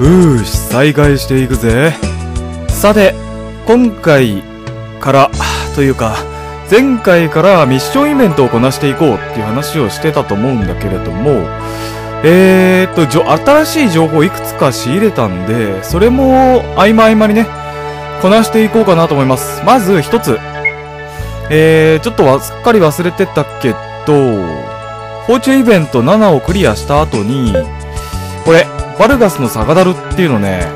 うーし、再開していくぜ。さて、今回から、というか、前回からミッションイベントをこなしていこうっていう話をしてたと思うんだけれども、えーっと、新しい情報をいくつか仕入れたんで、それも合間合間にね、こなしていこうかなと思います。まず一つ。えー、ちょっとわすっかり忘れてたけど、フォーチュンイベント7をクリアした後に、これ、バルガスのサガダルっていうのね、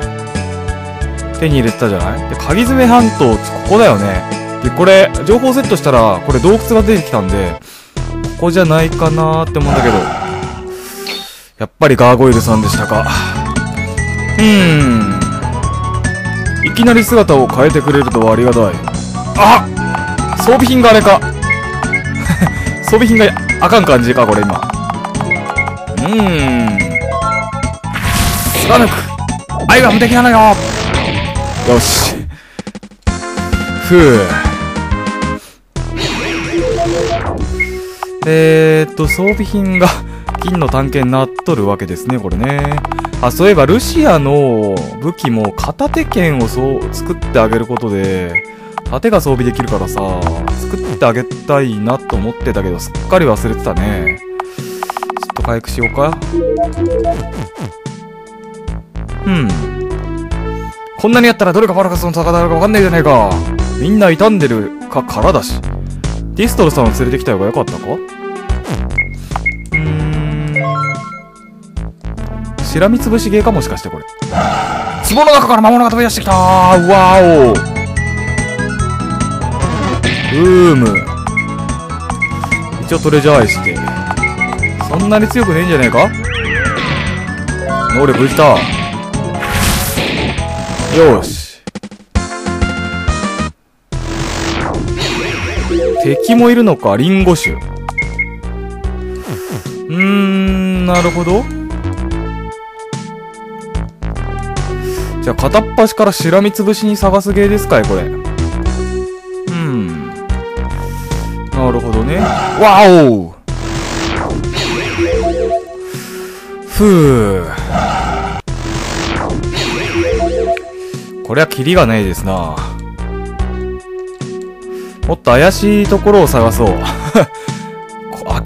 手に入れてたじゃない？で、鍵爪半島、ここだよね。で、これ、情報セットしたら、これ洞窟が出てきたんで、ここじゃないかなーって思うんだけど、やっぱりガーゴイルさんでしたか。うーん。いきなり姿を変えてくれるとはありがたい。あ装備品があれか。装備品があかん感じか、これ今。うーん。貫く愛が無敵なのよよし。ふう。えーっと、装備品が金の探検になっとるわけですね、これね。あ、そういえばルシアの武器も片手剣をそう作ってあげることで、盾が装備できるからさ、作ってあげたいなと思ってたけど、すっかり忘れてたね。ちょっと回復しようか。うん。こんなにやったらどれがバルカスの魚だかわかんないじゃないか。みんな傷んでるかからだし。ディストルさんを連れてきた方がよかったか？うーん。しらみつぶし芸かもしかしてこれ。壺の中から魔物が飛び出してきたーわーおうーむ。一応トレジャーアイして。そんなに強くねえんじゃねえか？能力生きた。よし。敵もいるのか、リンゴ種。うん、なるほど。じゃあ、片っ端からしらみつぶしに探す芸ですかい、これ。うん。なるほどね。わおふう。これはキリがないですな。もっと怪しいところを探そう。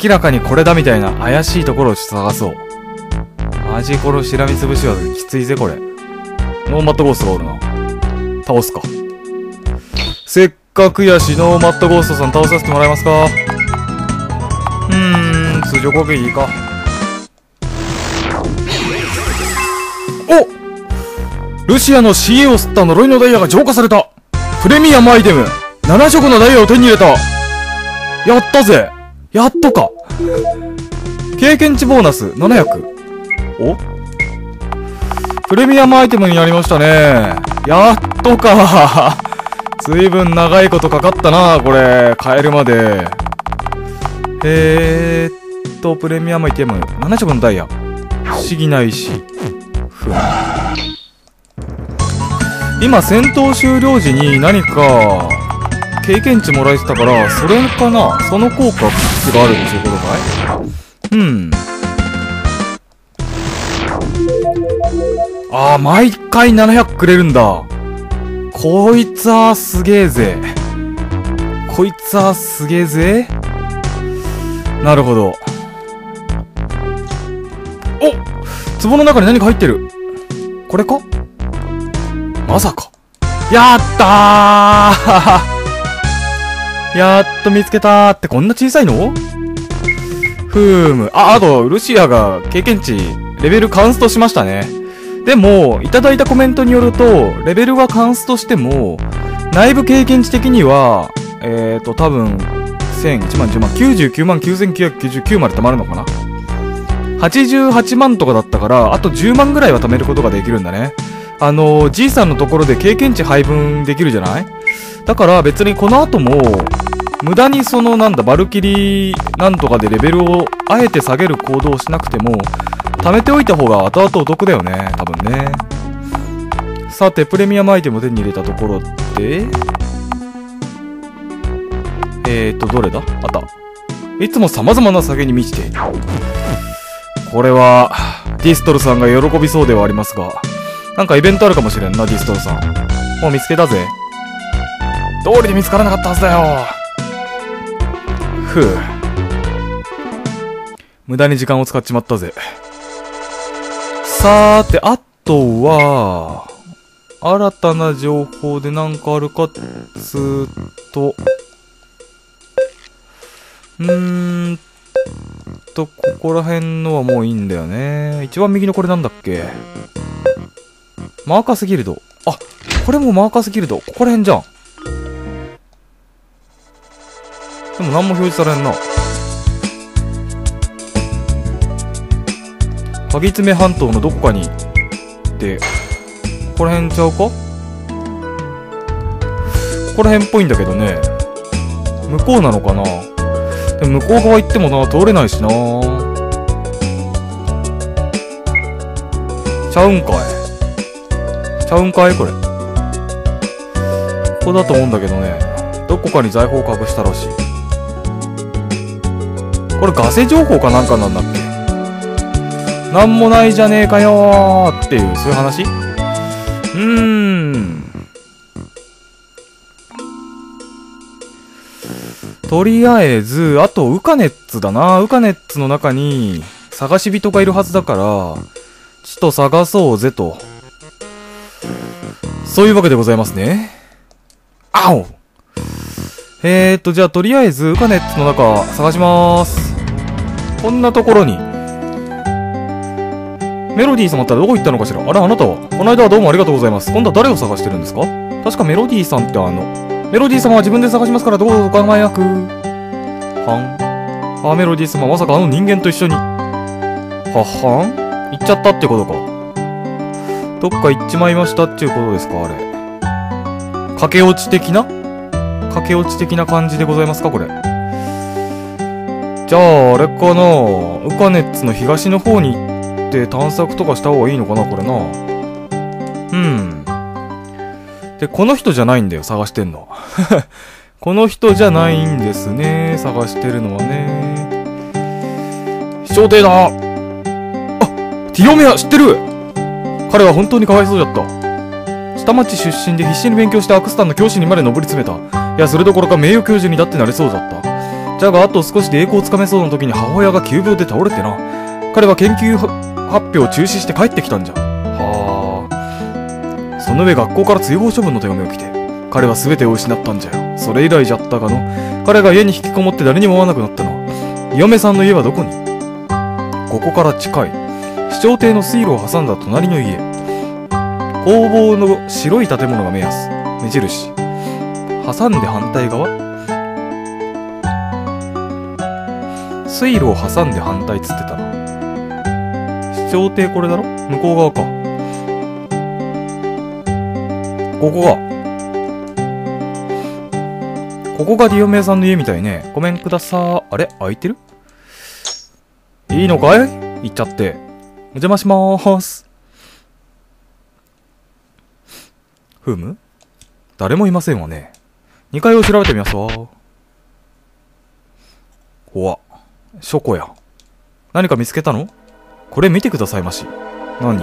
明らかにこれだみたいな怪しいところを探そう。マジこのしらみつぶしはきついぜ、これ。ノーマットゴーストがおるな。倒すか。せっかくやし、ノーマットゴーストさん倒させてもらえますかうーん、通常攻撃いいか。ルシアの CA を吸った呪いのダイヤが浄化されたプレミアムアイテム !7 色のダイヤを手に入れたやったぜやっとか経験値ボーナス700。お？プレミアムアイテムになりましたね。やっとかずいぶん長いことかかったな、これ。変えるまで。えーっと、プレミアムアイテム。7色のダイヤ。不思議な石。ふん。今、戦闘終了時に何か、経験値もらえてたから、それかな？その効果があるっていうことかい？うん。ああ、毎回700くれるんだ。こいつはすげえぜ。こいつはすげえぜ。なるほど。お壺の中に何か入ってる。これか？まさか。やったー やっと見つけたーってこんな小さいの？ふーむ。あ、あと、ルシアが経験値、レベルカンストしましたね。でも、いただいたコメントによると、レベルはカンストしても、内部経験値的には、えーと、多分、1000、1万、10万、99万9999まで貯まるのかな ?88 万とかだったから、あと10万ぐらいは貯めることができるんだね。あの、じいさんのところで経験値配分できるじゃない？だから別にこの後も、無駄にそのなんだ、バルキリーなんとかでレベルをあえて下げる行動をしなくても、貯めておいた方が後々お得だよね。多分ね。さて、プレミアムアイテムを手に入れたところで、えーと、どれだ？あった。いつも様々な酒に満ちている。これは、ディストルさんが喜びそうではありますが、なんかイベントあるかもしれんな、ディストロさん。もう見つけたぜ。通りで見つからなかったはずだよ。ふう。無駄に時間を使っちまったぜ。さーて、あとは、新たな情報で何かあるかっつーと、うーんと、ここら辺のはもういいんだよね。一番右のこれなんだっけ？マーカスギルド。あ、これもマーカスギルド。ここら辺じゃん。でも何も表示されんな。鍵爪半島のどこかに、で、ここら辺ちゃうか？ここら辺っぽいんだけどね。向こうなのかな？でも向こう側行ってもな、通れないしな。ちゃうんかい。ちゃうんかいこれ。ここだと思うんだけどね。どこかに財宝を隠したらしい。これガセ情報かなんかなんだっけ？なんもないじゃねえかよーっていう、そういう話？うーん。とりあえず、あと、ウカネッツだな。ウカネッツの中に、探し人がいるはずだから、ちょっと探そうぜと。そういうわけでございますね。あおえーと、じゃあとりあえず、ウカネッツの中、探しまーす。こんなところに。メロディー様ってどこ行ったのかしら？あれ、あなたは？この間はどうもありがとうございます。今度は誰を探してるんですか？確かメロディーさんってあの、メロディー様は自分で探しますからどうぞお構いなく。はん。あ、メロディー様まさかあの人間と一緒に。ははん？行っちゃったってことか。どっか行っちまいましたっていうことですかあれ。駆け落ち的な？駆け落ち的な感じでございますかこれ。じゃあ、あれかなウカネッツの東の方に行って探索とかした方がいいのかなこれな。うん。で、この人じゃないんだよ、探してんの。この人じゃないんですね、探してるのはね。飛翔艇だあティオメア知ってる？彼は本当にかわいそうだった。下町出身で必死に勉強してアクスタンの教師にまで上り詰めた。いや、それどころか名誉教授にだってなれそうだった。じゃが、あと少しで栄光をつかめそうな時に母親が急病で倒れてな。彼は研究発表を中止して帰ってきたんじゃ。はあ。その上学校から追放処分の手紙を来て、彼は全てを失ったんじゃよ。それ以来じゃったがの、彼が家に引きこもって誰にも会わなくなったの。嫁さんの家はどこに？ここから近い。市長邸の水路を挟んだ隣の家。工房の白い建物が目安。目印。挟んで反対側水路を挟んで反対っつってたな。市長邸これだろ？向こう側か。ここが。ここがディオメイさんの家みたいね。ごめんくださあれ？開いてる？いいのかい？行っちゃって。お邪魔しまーす。ふむ？誰もいませんわね。2階を調べてみますわ。ほわ。書庫や。何か見つけたの？これ見てくださいまし。何？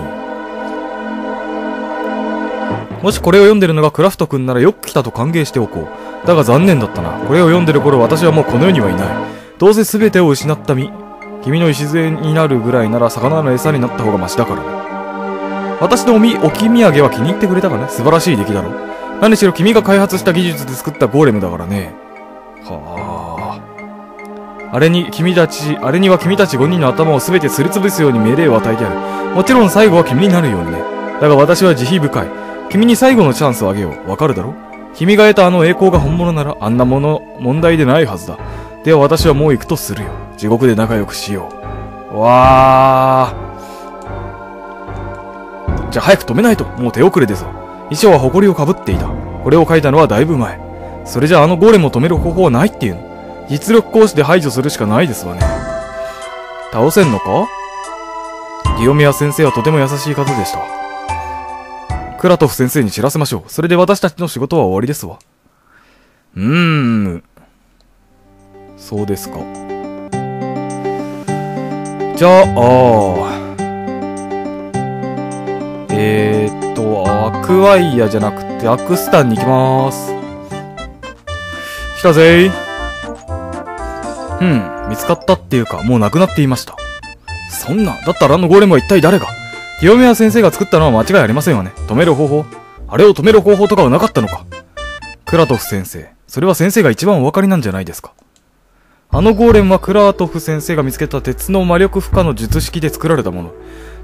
もしこれを読んでるのがクラフト君ならよく来たと歓迎しておこう。だが残念だったな。これを読んでる頃私はもうこの世にはいない。どうせ全てを失った身。君の礎になるぐらいなら魚の餌になった方がマシだからね。私のおみ、置き土産は気に入ってくれたかね素晴らしい出来だろ。何しろ君が開発した技術で作ったゴーレムだからね。はあ。あれに君たち、あれには君たち5人の頭を全てすりつぶすように命令を与えてある。もちろん最後は君になるようにね。だが私は慈悲深い。君に最後のチャンスをあげよう。わかるだろ？君が得たあの栄光が本物ならあんなもの、問題でないはずだ。では私はもう行くとするよ。地獄で仲良くしよう。わー。じゃあ早く止めないと。もう手遅れですわ。衣装は埃をかぶっていた。これを書いたのはだいぶ前。それじゃああのゴーレムを止める方法はないっていうの。実力行使で排除するしかないですわね。倒せんのか？ディオミア先生はとても優しい方でした。クラトフ先生に知らせましょう。それで私たちの仕事は終わりですわ。うーん。そうですか。じゃあ、あえー、っクワイアじゃなくてアクスタンに行きまーす。来たぜうん、見つかったっていうか、もう亡くなっていました。そんな、だったらあのゴーレムは一体誰が？ディオメア先生が作ったのは間違いありませんわね。止める方法あれを止める方法とかはなかったのかクラトフ先生。それは先生が一番お分かりなんじゃないですか。あのゴーレムはクラートフ先生が見つけた鉄の魔力負荷の術式で作られたもの。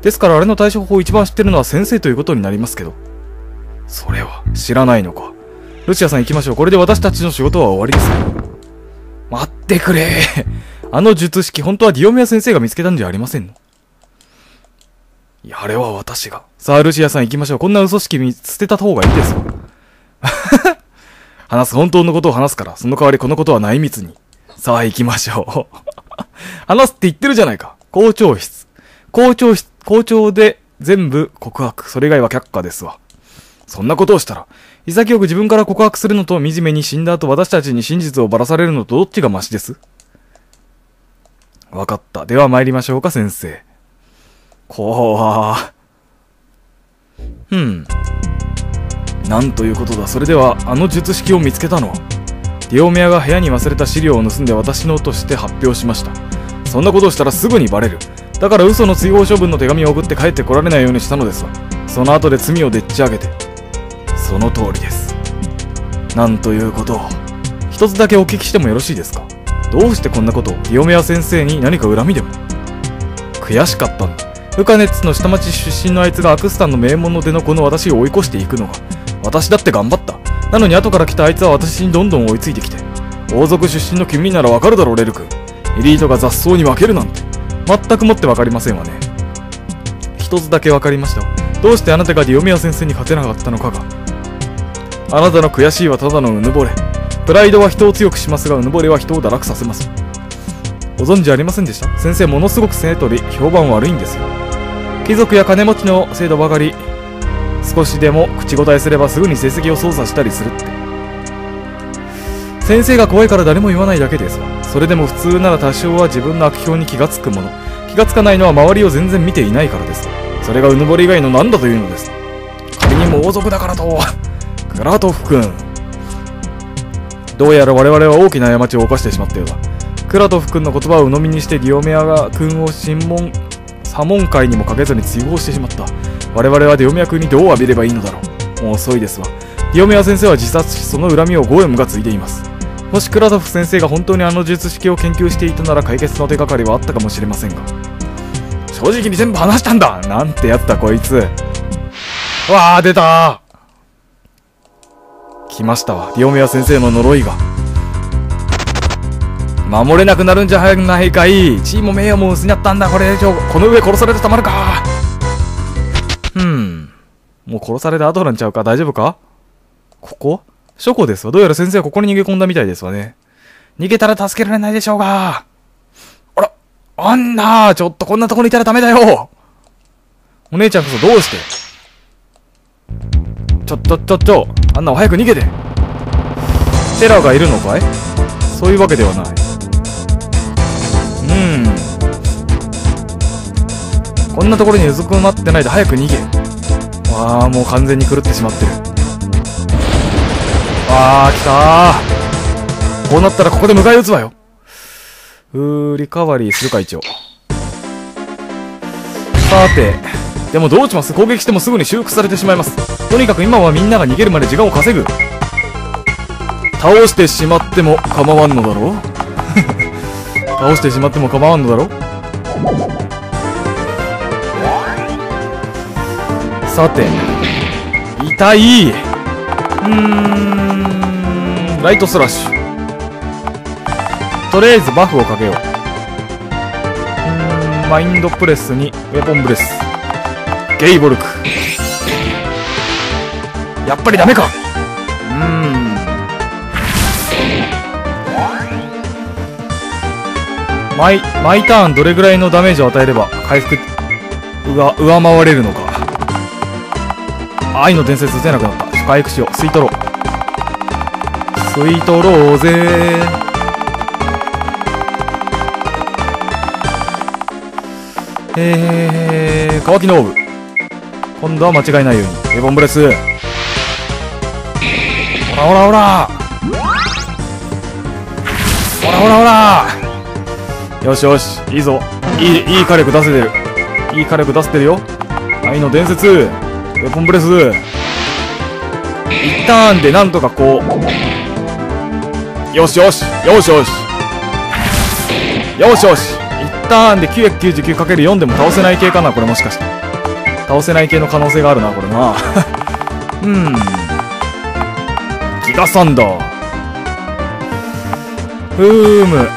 ですからあれの対処法を一番知ってるのは先生ということになりますけど。それは知らないのか。ルチアさん行きましょう。これで私たちの仕事は終わりです。待ってくれ あの術式、本当はディオメア先生が見つけたんじゃありませんのいや、あれは私が。さあ、ルシアさん行きましょう。こんな嘘式見捨てた方がいいですよ。話す、本当のことを話すから、その代わりこのことは内密に。さあ、行きましょう。話すって言ってるじゃないか。校長室。校長、校長で全部告白。それ以外は却下ですわ。そんなことをしたら、潔く自分から告白するのと惨めに死んだ後私たちに真実をばらされるのとどっちがマシです？わかった。では参りましょうか、先生。こわふん。なんということだ。それでは、あの術式を見つけたのは、ディオメアが部屋に忘れた資料を盗んで私のとして発表しました。そんなことをしたらすぐにバレる。だから嘘の追放処分の手紙を送って帰ってこられないようにしたのですわ。その後で罪をでっち上げて。その通りです。なんということを。一つだけお聞きしてもよろしいですか？どうしてこんなことをディオメア先生に何か恨みでも？悔しかったんだ。ウカネッツの下町出身のあいつがアクスタンの名門の出の子の私を追い越していくのが、私だって頑張った。なのに後から来たあいつは私にどんどん追いついてきて。王族出身の君ならわかるだろう、レル君。エリートが雑草に分けるなんて。全くもってわかりませんわね。一つだけわかりました。どうしてあなたがディオメア先生に勝てなかったのかが。あなたの悔しいはただのうぬぼれ。プライドは人を強くしますが、うぬぼれは人を堕落させます。ご存知ありませんでした？先生ものすごく生徒で評判悪いんですよ。貴族や金持ちの制度ばかり、少しでも口答えすればすぐに成績を操作したりするって。先生が怖いから誰も言わないだけです。それでも普通なら多少は自分の悪評に気がつくもの。気がつかないのは周りを全然見ていないからです。それがうぬぼれ以外の何だというのです。仮にも王族だからと。クラトフ君。どうやら我々は大きな過ちを犯してしまったようだ。クラトフ君の言葉を鵜呑みにしてディオメアが君を審問、左門会にもかけずに追放してしまった。我々はディオメア君にどう浴びればいいのだろう。もう遅いですわ。ディオメア先生は自殺し、その恨みをゴエムが継いでいます。もしクラトフ先生が本当にあの術式を研究していたなら解決の手がかりはあったかもしれませんが。正直に全部話したんだなんてやつだこいつ。わあ、出た来ましたわ。ディオメア先生の呪いが。守れなくなるんじゃないかい。地位も名誉も失ったんだ、これ以上。この上殺されてたまるか。ふん。もう殺された後なんちゃうか大丈夫か？ここ？書庫ですわ。どうやら先生はここに逃げ込んだみたいですわね。逃げたら助けられないでしょうが。あら、あんなちょっとこんなところにいたらダメだよお姉ちゃんこそどうして？ちょ、ちょ、ちょ、ちょ、あんな早く逃げてテラがいるのかい？そういうわけではない。うん。こんなところにうずくまってないで早く逃げ。わあ、もう完全に狂ってしまってる。わあ、来たー。こうなったらここで迎え撃つわよ。うー、リカバリーするか、一応。さて。でもどうします？攻撃してもすぐに修復されてしまいます。とにかく今はみんなが逃げるまで時間を稼ぐ。倒してしまっても構わんのだろう？倒してしまっても構わんのだろさて。痛いライトスラッシュ。とりあえずバフをかけよう。うん、マインドプレスにウェポンブレス。ゲイボルク。やっぱりダメかうん。毎、毎ターンどれぐらいのダメージを与えれば回復が上回れるのか。愛の伝説打てなくなった。回復しよう。吸い取ろう。吸い取ろうぜえー、乾きのオーブ。今度は間違いないように。エボンブレス。ほらほらほらほらほらほらよしよしいいぞいいいい火力出せてるいい火力出せてるよ愛の伝説ウェポンブレスターンでなんとかこうよしよしよしよし。よしよし。一ターンで 999×4 でも倒せない系かなこれもしかして。倒せない系の可能性があるなこれな。うん。ギガサンダー。ふーむ。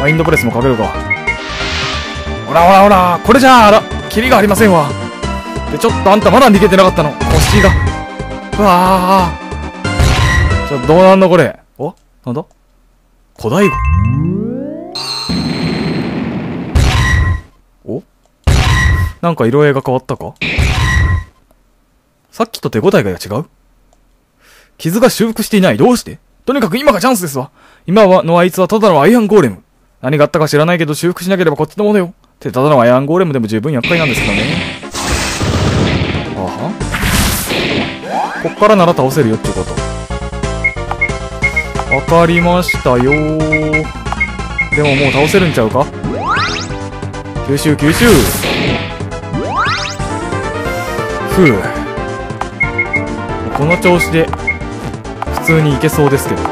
マインドプレスもかけるか。ほらほらほらこれじゃあらキリがありませんわ。でちょっとあんたまだ逃げてなかったの。腰が。うわあちょっとどうなんのこれお？なんだ？古代語？お？なんか色合いが変わったか？さっきと手応えが違う？傷が修復していない？どうして？とにかく今がチャンスですわ。今はのあいつはただのアイアンゴーレム。何があったか知らないけど修復しなければこっちのものよ。ってただのアイアンゴーレムでも十分厄介なんですけどね。こっからなら倒せるよってこと。わかりましたよ。でももう倒せるんちゃうか？吸収吸収ふう。この調子で普通にいけそうですけど。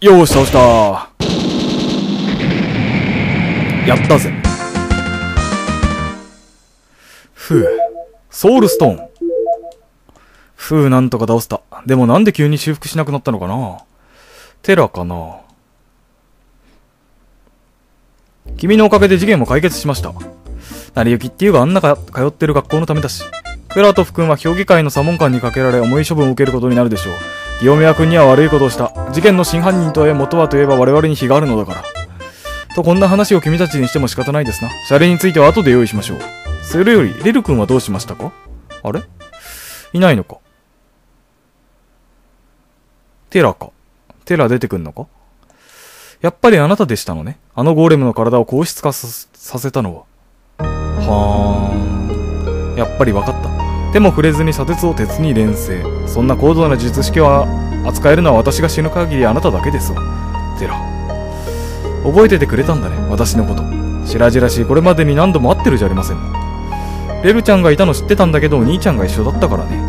よーし倒した。やったぜ。ふう。ソウルストーンふうなんとか倒したでもなんで急に修復しなくなったのかな？テラかな？君のおかげで事件も解決しました成り行きっていうがあんなか通ってる学校のためだしクラトフ君は評議会の左門官にかけられ重い処分を受けることになるでしょう。ギオメア君には悪いことをした。事件の真犯人とはいえ元はといえば我々に非があるのだから。とこんな話を君たちにしても仕方ないですな。謝礼については後で用意しましょう。それより、レル君はどうしましたか？あれ？いないのか？テラか？テラ出てくんのか？やっぱりあなたでしたのね。あのゴーレムの体を硬質化させたのは。はーん。やっぱり分かった。手も触れずに砂鉄を鉄に連成そんな高度な術式を扱えるのは私が死ぬ限りあなただけですわテラ覚えててくれたんだね私のこと白々しいこれまでに何度も会ってるじゃありませんレルちゃんがいたの知ってたんだけどお兄ちゃんが一緒だったからね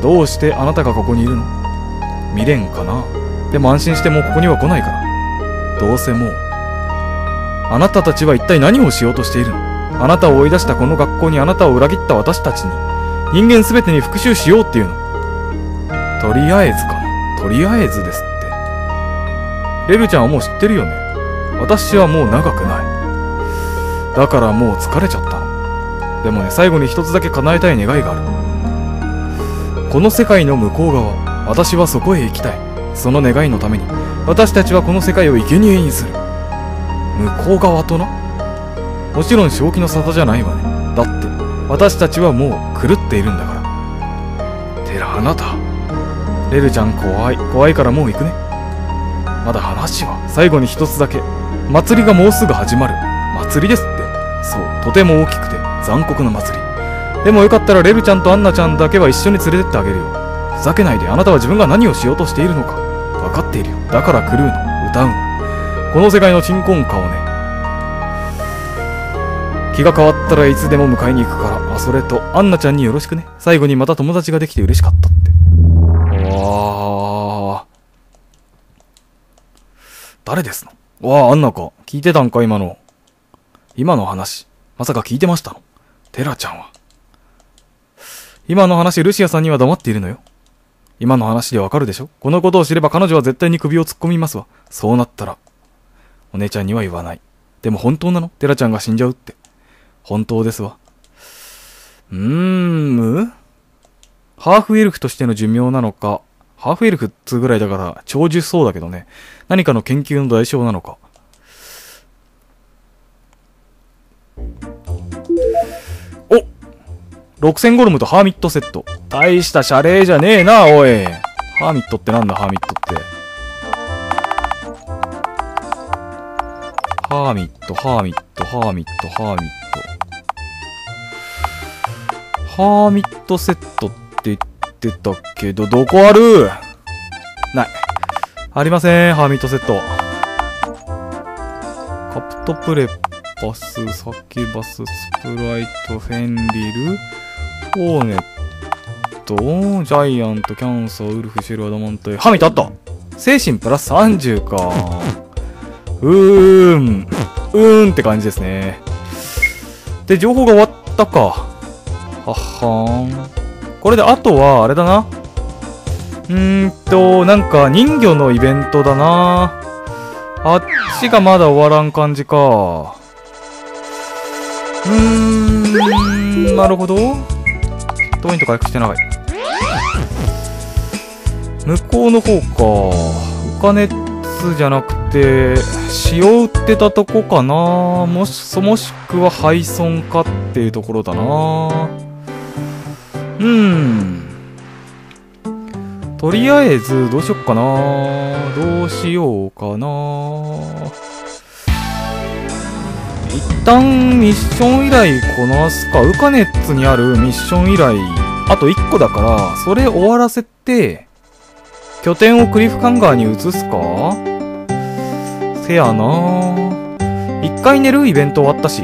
どうしてあなたがここにいるの？未練かな？でも安心してもうここには来ないからどうせもうあなたたちは一体何をしようとしているの？あなたを追い出したこの学校にあなたを裏切った私たちに人間全てに復讐しようっていうの。とりあえずかな。とりあえずですって。レルちゃんはもう知ってるよね。私はもう長くない。だからもう疲れちゃった。でもね、最後に一つだけ叶えたい願いがある。この世界の向こう側、私はそこへ行きたい。その願いのために、私たちはこの世界を生贄にする。向こう側となもちろん正気の沙汰じゃないわね。だって、私たちはもう狂っているんだから。てらあなた。レルちゃん怖い。怖いからもう行くね。まだ話は最後に一つだけ。祭りがもうすぐ始まる。祭りですって。そうとても大きくて。残酷な祭りでもよかったらレルちゃんとアンナちゃんだけは一緒に連れてってあげるよふざけないであなたは自分が何をしようとしているのか分かっているよだから狂うの歌うのこの世界の鎮魂歌をね気が変わったらいつでも迎えに行くから。あ、それと、アンナちゃんによろしくね。最後にまた友達ができて嬉しかったって。わー。誰ですの？わあ、アンナか。聞いてたんか、今の。今の話。まさか聞いてましたの？テラちゃんは。今の話、ルシアさんには黙っているのよ。今の話でわかるでしょ？このことを知れば彼女は絶対に首を突っ込みますわ。そうなったら。お姉ちゃんには言わない。でも本当なの？テラちゃんが死んじゃうって。本当ですわ。うーん、ハーフエルフとしての寿命なのか、ハーフエルフっつぐらいだから長寿そうだけどね。何かの研究の代償なのか？!6000 ゴルムとハーミットセット。大した謝礼じゃねえな、おい。ハーミットってなんだ、ハーミットって。ハーミット、ハーミット、ハーミット、ハーミット。ハーミットセットって言ってたけど、どこある？ない。ありません、ハーミットセット。カプトプレバス、サキバス、スプライト、フェンリル、ホーネット、ジャイアント、キャンサー、ウルフ、シェル、アダマント、ハミットあった精神プラス30か。うーん。うーんって感じですね。で、情報が終わったか。ははーん。これで、あとは、あれだな。うーんと、なんか、人魚のイベントだな。あっちがまだ終わらん感じか。うーん、なるほど。ポイント回復してない。向こうの方か。お金つじゃなくて、塩売ってたとこかなもし、もしくは配送かっていうところだなうん。とりあえず、どうしよっかなどうしようかな一旦ミッション依頼こなすか。ウカネッツにあるミッション依頼、あと1個だから、それ終わらせて、拠点をクリフカンガーに移すか？せやな一回寝るイベント終わったし。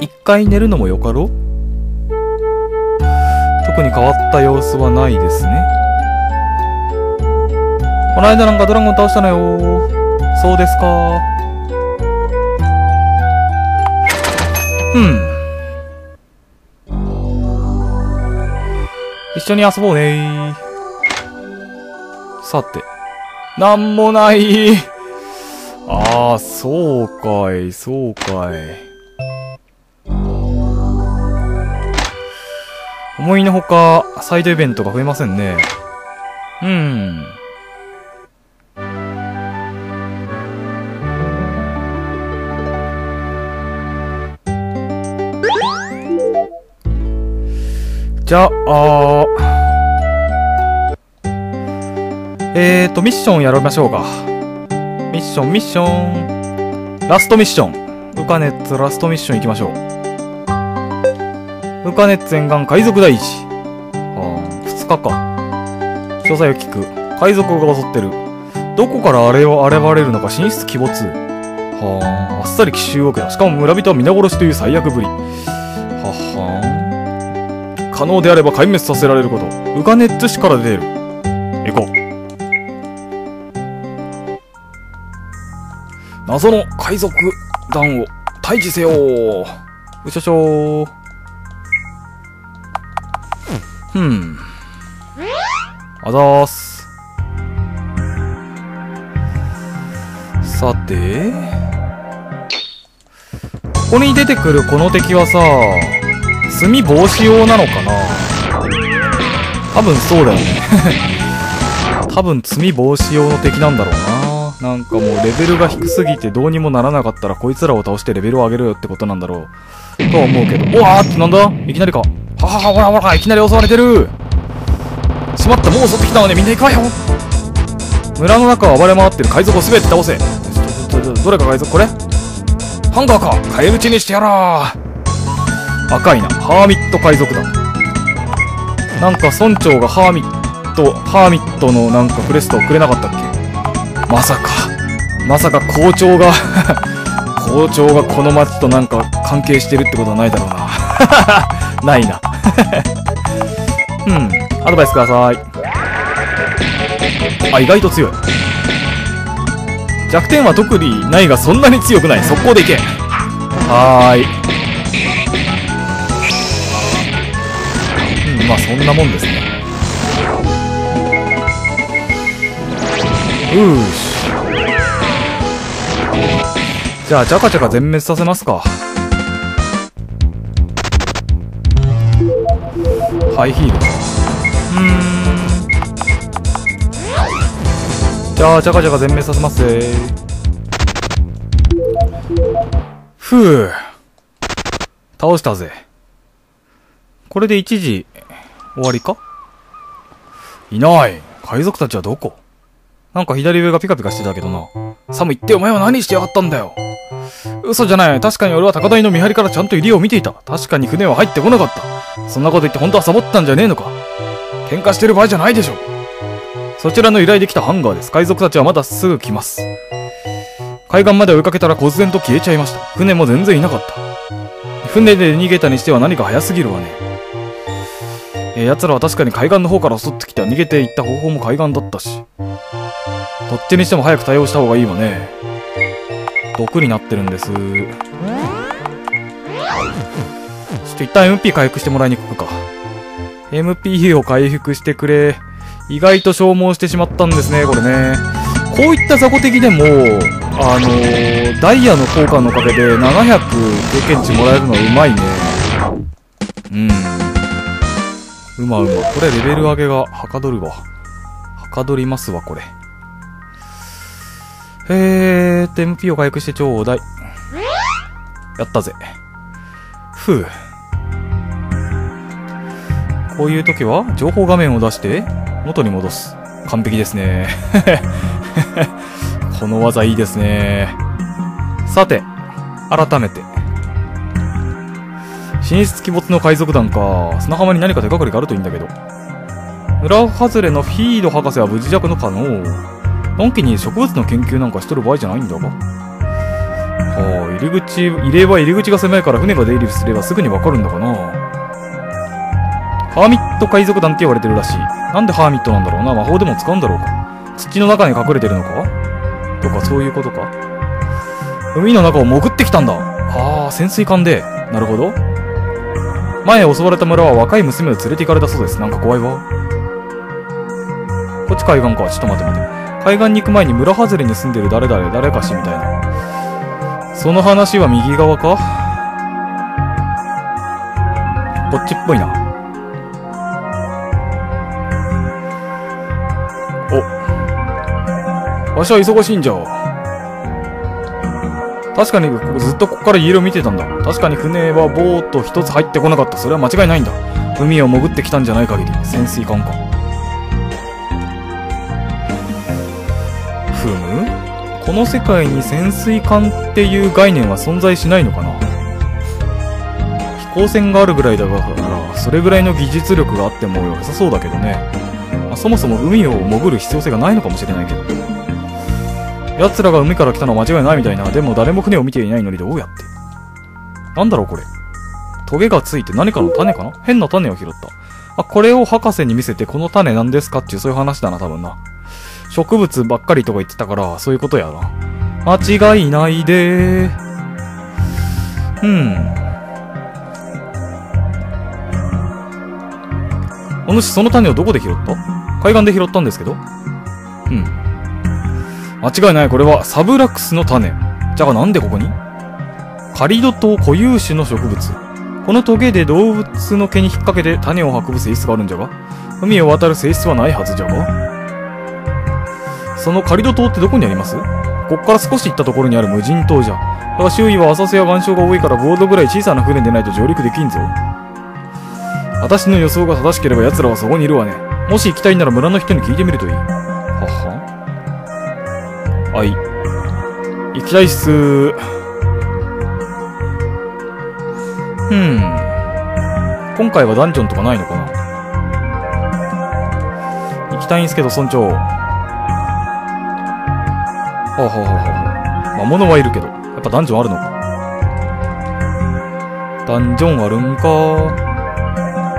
一回寝るのもよかろ？特に変わった様子はないですね。この間なんかドラゴン倒したのよそうですかうん。一緒に遊ぼうねさて。なんもない。ああ、そうかい、そうかい。思いのほか、サイドイベントが増えませんね。うん。じゃあ、えーと、ミッションやりましょうか。ミッション、ミッション。ラストミッション。ウカネッツラストミッション行きましょう。ウカネッツ沿岸海賊大事。ああ、二日か。詳細を聞く。海賊が襲ってる。どこからあれを現れるのか神出鬼没。はあ、あっさり奇襲を受けた。しかも村人は皆殺しという最悪ぶり。可能であれば壊滅させられること。ウカネッツ市から出てる。行こう。謎の海賊団を退治せようしょしょふん。あざーす。さて。ここに出てくるこの敵はさ、炭防止用なのかな？多分そうだよね。多分罪防止用の敵なんだろうな。なんかもうレベルが低すぎてどうにもならなかったらこいつらを倒してレベルを上げろよってことなんだろう。とは思うけど。うわーってなんだ？いきなりか。ははは、ほらほら、いきなり襲われてるしまった、もう襲ってきたのね、みんな行くわよ村の中を暴れ回ってる海賊を全て倒せ。どれか海賊？これ？ハンガーか返り討ちにしてやらー赤いな。ハーミット海賊団。なんか村長がハーミット、ハーミットのなんかクレストをくれなかったっけ？まさか、まさか校長が 校長がこの町となんか関係してるってことはないだろうな。ないな。うん、アドバイスください。あ、意外と強い。弱点は特にないがそんなに強くない。速攻でいけ。はーい。まあそんなもんですね。うーし。じゃあ、ジャカジャカ全滅させますか。ハイヒール。うん。じゃあ、ジャカジャカ全滅させます。ふぅ。倒したぜ。これで一時、終わりか？いない。海賊たちはどこ？なんか左上がピカピカしてたけどな。サム言ってお前は何してやがったんだよ。嘘じゃない。確かに俺は高台の見張りからちゃんと入りを見ていた。確かに船は入ってこなかった。そんなこと言って本当はサボったんじゃねえのか。喧嘩してる場合じゃないでしょ。そちらの依頼できたハンガーです。海賊たちはまだすぐ来ます。海岸まで追いかけたら忽然と消えちゃいました。船も全然いなかった。船で逃げたにしては何か早すぎるわね。え、奴らは確かに海岸の方から襲ってきた。逃げていった方法も海岸だったし。どっちにしても早く対応した方がいいわね。毒になってるんです。ちょっと一旦 MP 回復してもらいに行くか。MP を回復してくれ。意外と消耗してしまったんですね、これね。こういった雑魚敵でも、あのー、ダイヤの効果のおかげで700経験値もらえるのはうまいね。うん。うまうま。これレベル上げがはかどるわ。はかどりますわ、これへ。えーっと、MP を回復してちょうだい。やったぜ。ふう。こういう時は、情報画面を出して、元に戻す。完璧ですね。この技いいですね。さて、改めて。神出鬼没の海賊団か。砂浜に何か手がかりがあるといいんだけど。村外れのフィード博士は無事弱の可能。のんきに植物の研究なんかしとる場合じゃないんだが。はあ、入り口、入れば入り口が狭いから船が出入りすればすぐにわかるんだかな。ハーミット海賊団って言われてるらしい。なんでハーミットなんだろうな魔法でも使うんだろうか土の中に隠れてるのか？とかそういうことか海の中を潜ってきたんだああ、潜水艦で。なるほど。前襲われた村は若い娘を連れて行かれたそうです。なんか怖いわ。こっち海岸か。ちょっと待って待って。海岸に行く前に村外れに住んでる誰々、誰かしみたいな。その話は右側か？こっちっぽいな。お。わしは忙しいんじゃ。確かに、ずっとここから家を見てたんだ。確かに船はボート一つ入ってこなかった。それは間違いないんだ。海を潜ってきたんじゃない限り、潜水艦か。ふむ？この世界に潜水艦っていう概念は存在しないのかな？飛行船があるぐらいだから、それぐらいの技術力があっても良さそうだけどね。まあそもそも海を潜る必要性がないのかもしれないけど。奴らが海から来たのは間違いないみたいな。でも誰も船を見ていないのにどうやって。なんだろうこれ。トゲがついて何かの種かな？変な種を拾った。あ、これを博士に見せてこの種何ですかっていうそういう話だな、多分な。植物ばっかりとか言ってたから、そういうことやな。間違いないでーうん。お主その種をどこで拾った？海岸で拾ったんですけどうん。間違いない、これはサブラックスの種。じゃあなんでここに？カリド島固有種の植物。このトゲで動物の毛に引っ掛けて種を運ぶ性質があるんじゃが海を渡る性質はないはずじゃがそのカリド島ってどこにあります？こっから少し行ったところにある無人島じゃ。だが周囲は浅瀬や岩礁が多いからボードぐらい小さな船でないと上陸できんぞ。私の予想が正しければ奴らはそこにいるわね。もし行きたいなら村の人に聞いてみるといい。はははい。行きたいっすー。うん。今回はダンジョンとかないのかな？行きたいんすけど、村長。はあ、はあはあはあ、魔物はいるけど、やっぱダンジョンあるのか。ダンジョンあるんか？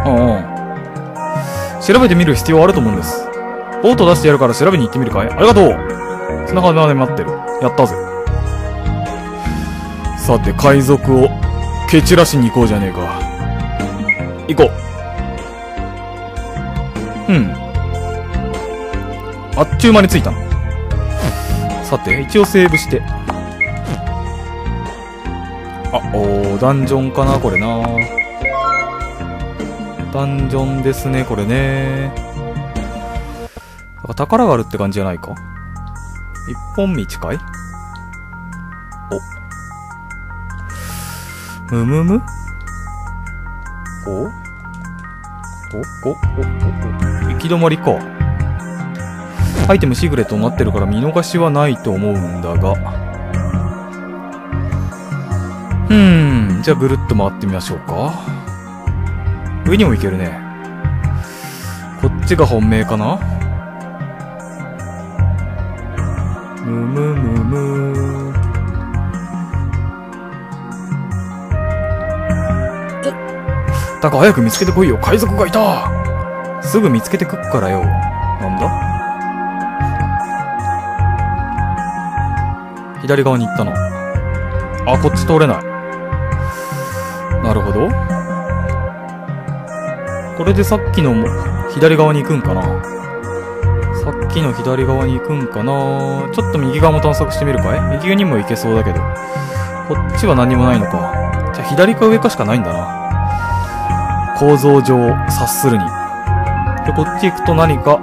うんうん。調べてみる必要あると思うんです。ボート出してやるから調べに行ってみるかい？ありがとう砂浜で待ってる。やったぜ。さて、海賊を蹴散らしに行こうじゃねえか。行こう。うん。あっちゅう間に着いたな。さて、一応セーブして。あ、おー、ダンジョンかな、これな。ダンジョンですね、これね。なんか宝があるって感じじゃないか一本道かい？お。むむむ？お。おおおおお。行き止まりか。アイテムシークレットになってるから見逃しはないと思うんだが。うん。じゃあぐるっと回ってみましょうか。上にも行けるね。こっちが本命かな？むむむ。むだか早く見つけてこいよ。海賊がいた。すぐ見つけてくっからよ。なんだ？左側に行ったなあこっち通れない。なるほど。これでさっきのも左側に行くんかな。さっきの左側に行くんかな。ちょっと右側も探索してみるかい？右にも行けそうだけど。こっちは何もないのか。じゃあ左か上かしかないんだな。構造上察するに。でこっち行くと何か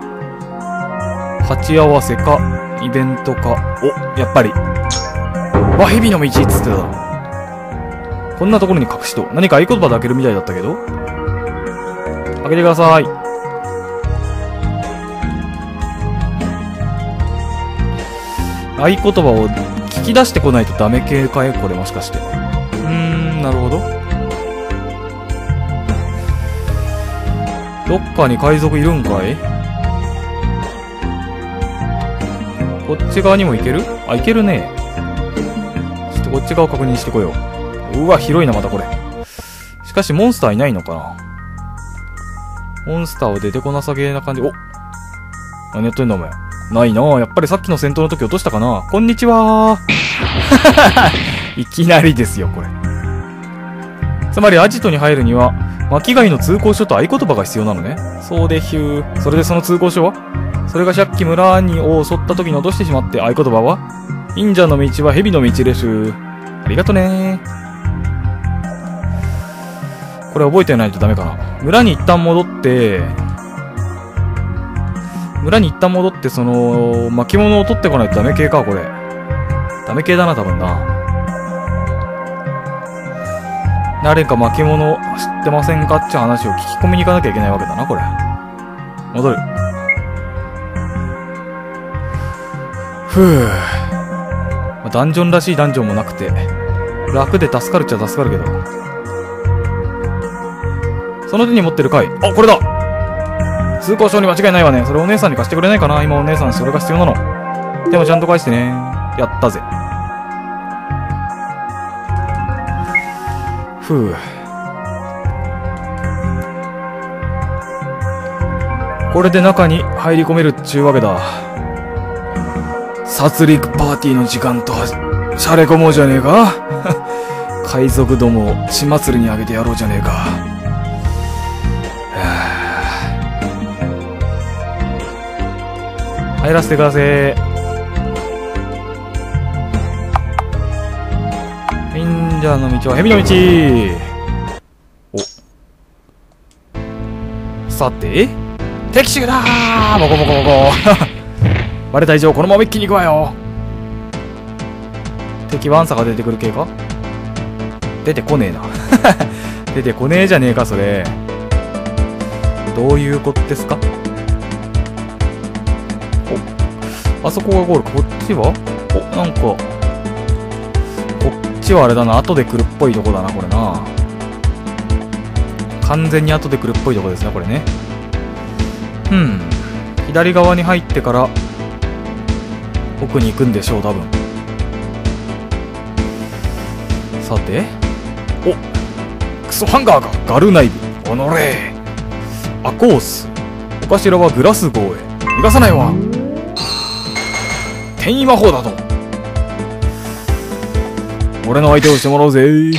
鉢合わせかイベントか。おやっぱり。わ蛇の道っつってたこんなところに隠しと何か合言葉で開けるみたいだったけど。開けてください。合言葉を聞き出してこないとダメ系かい？これもしかしてうーんなるほどどっかに海賊いるんかい？こっち側にも行ける？あ、行けるね。ちょっとこっち側確認してこよう。うわ、広いな、またこれ。しかし、モンスターいないのかな？モンスターは出てこなさげな感じ。お何やってんだ、お前。ないなやっぱりさっきの戦闘の時落としたかなこんにちは いきなりですよ、これ。つまり、アジトに入るには、巻貝の通行書と合言葉が必要なのね。そうでヒュー。それでその通行書は？それがさっき村にを襲った時に落としてしまって合言葉は？忍者の道は蛇の道です。ありがとねこれ覚えてないとダメかな。村に一旦戻って、村に一旦戻って、その、巻物を取ってこないとダメ系か、これ。ダメ系だな、多分な。誰か巻物知ってませんかって話を聞き込みに行かなきゃいけないわけだな、これ。戻る。ふぅ。まあ、ダンジョンらしいダンジョンもなくて、楽で助かるっちゃ助かるけど。その手に持ってるかいあ、これだ通行証に間違いないわね。それお姉さんに貸してくれないかな今お姉さんそれが必要なの。でもちゃんと返してね。やったぜ。ふう。これで中に入り込めるっちゅうわけだ。殺戮パーティーの時間と、シャレ込もうじゃねえか 海賊どもを血祭りにあげてやろうじゃねえか。入らせてください。忍者の道は蛇の道。お。さて、敵襲だー。ボコボコボコ。バレた以上このまま一気に行くわよ。敵ワンサが出てくる系か？出てこねえな。出てこねえじゃねえかそれ。どういうことですか？あそこがゴールこっちは？おなんかこっちはあれだな。後で来るっぽいとこだなこれな。完全に後で来るっぽいとこですねこれね。うん。左側に入ってから奥に行くんでしょう多分。さて。おクソハンガーがガルナイブおのれ。アコース。お頭はグラス号へ。逃がさないわ。転移魔法だと。俺の相手をしてもらおうぜ。うん。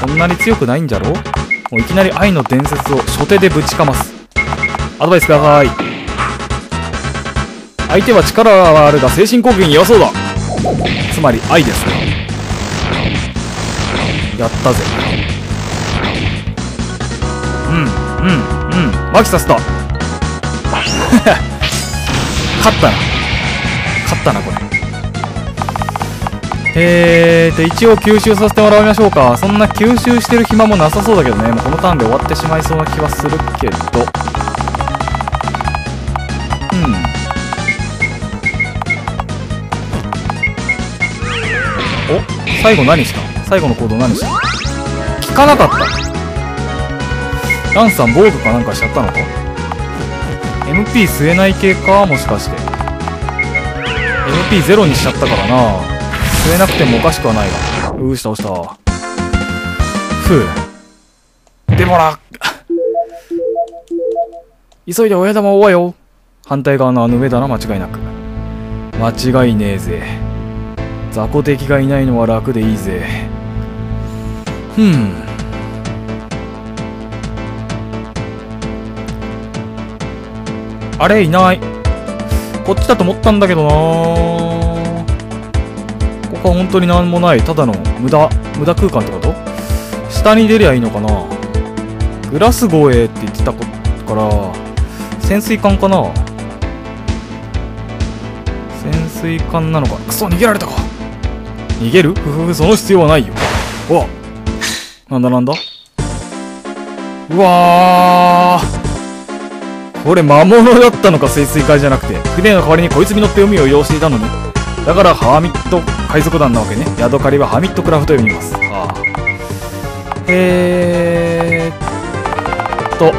そんなに強くないんじゃろ？もういきなり愛の伝説を初手でぶちかます。アドバイスください。相手は力はあるが精神攻撃に弱そうだ。つまり愛ですかやったぜ。うんうんうん。マキさせた勝ったな。勝ったなこれ。えーと一応吸収させてもらいましょうか。そんな吸収してる暇もなさそうだけどね。もうこのターンで終わってしまいそうな気はするけど。うん。お最後何した？最後の行動何した？聞かなかった。ランさん防具かなんかしちゃったのか？?MP 吸えない系か？もしかして。MP0 にしちゃったからな吸えなくてもおかしくはないが。うーした押した。ふう。でもな急いで親玉を追わよ反対側のあの上だな、間違いなく。間違いねえぜ。雑魚敵がいないのは楽でいいぜ。ふん。あれいない。こっちだと思ったんだけどなここは本当に何もない。ただの無駄、無駄空間ってこと？下に出りゃいいのかなグラス号へって言ってたから、潜水艦かな潜水艦なのか。クソ、逃げられたか。逃げる？ふふふ、その必要はないよ。うわなんだなんだ？うわーこれ魔物だったのか潜水艦じゃなくて。船の代わりにこいつに乗って海を要していたのねだからハーミット海賊団なわけね。ヤドカリはハーミットクラフト読みます。ああ。えーっと。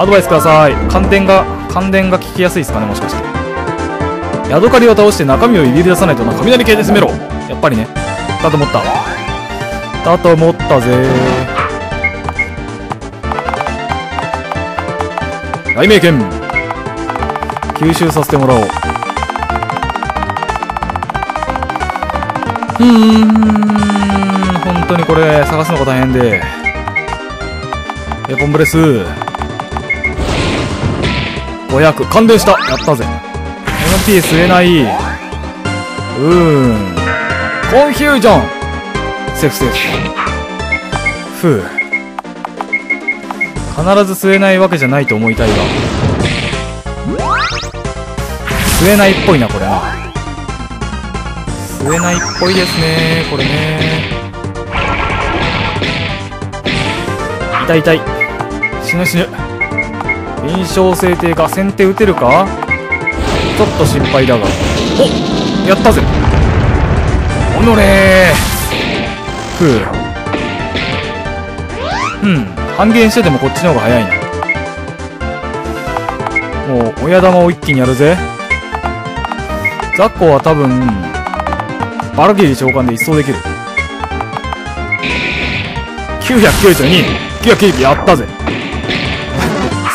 アドバイスください。感電が感電が聞きやすいですかねもしかして。ヤドカリを倒して中身を入り出さないとな。雷系で攻めろ。やっぱりね。だと思った。だと思ったぜ雷鳴剣吸収させてもらおう。うん。本当にこれ探すのが大変で。エポンブレス。500感電した。やったぜ。MP 吸えない。うーん。コンフュージョン。セーフセーフふう。必ず吸えないわけじゃないと思いたいが。吸えないっぽいなこれな。吸えないっぽいですねこれね。痛い痛い。死ぬ死ぬ。印象性低下。先手打てるか？ちょっと心配だが。おやったぜ。おのれふう。うん。半減してでもこっちの方が早いな。もう親玉を一気にやるぜ。ザッコは多分バラギリ召喚で一掃できる。99299やったぜ。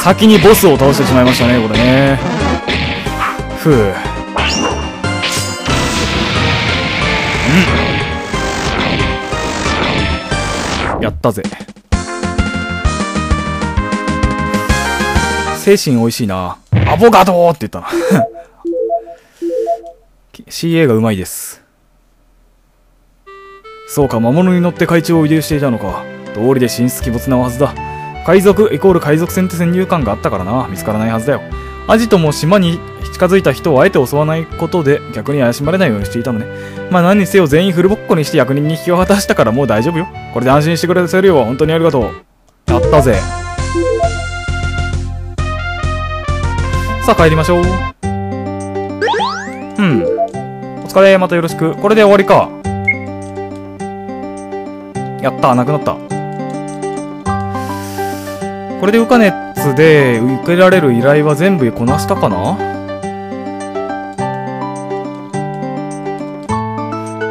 先にボスを倒してしまいましたねこれね。ふう。うん。やったぜ。精神美味しいな。アボカドって言ったな。CA がうまいです。そうか、魔物に乗って海中を移動していたのか。道理で神出鬼没なはずだ。海賊イコール海賊船って先入観があったからな。見つからないはずだよ。アジトも島に近づいた人をあえて襲わないことで逆に怪しまれないようにしていたのね。まあ何にせよ全員フルボッコにして役人に引きを果たしたからもう大丈夫よ。これで安心してくれてるよ。本当にありがとう。やったぜ。さあ帰りましょう。うん。お疲れ、またよろしく。これで終わりか。やったなくなった。これでウカネッツで受けられる依頼は全部こなしたかな？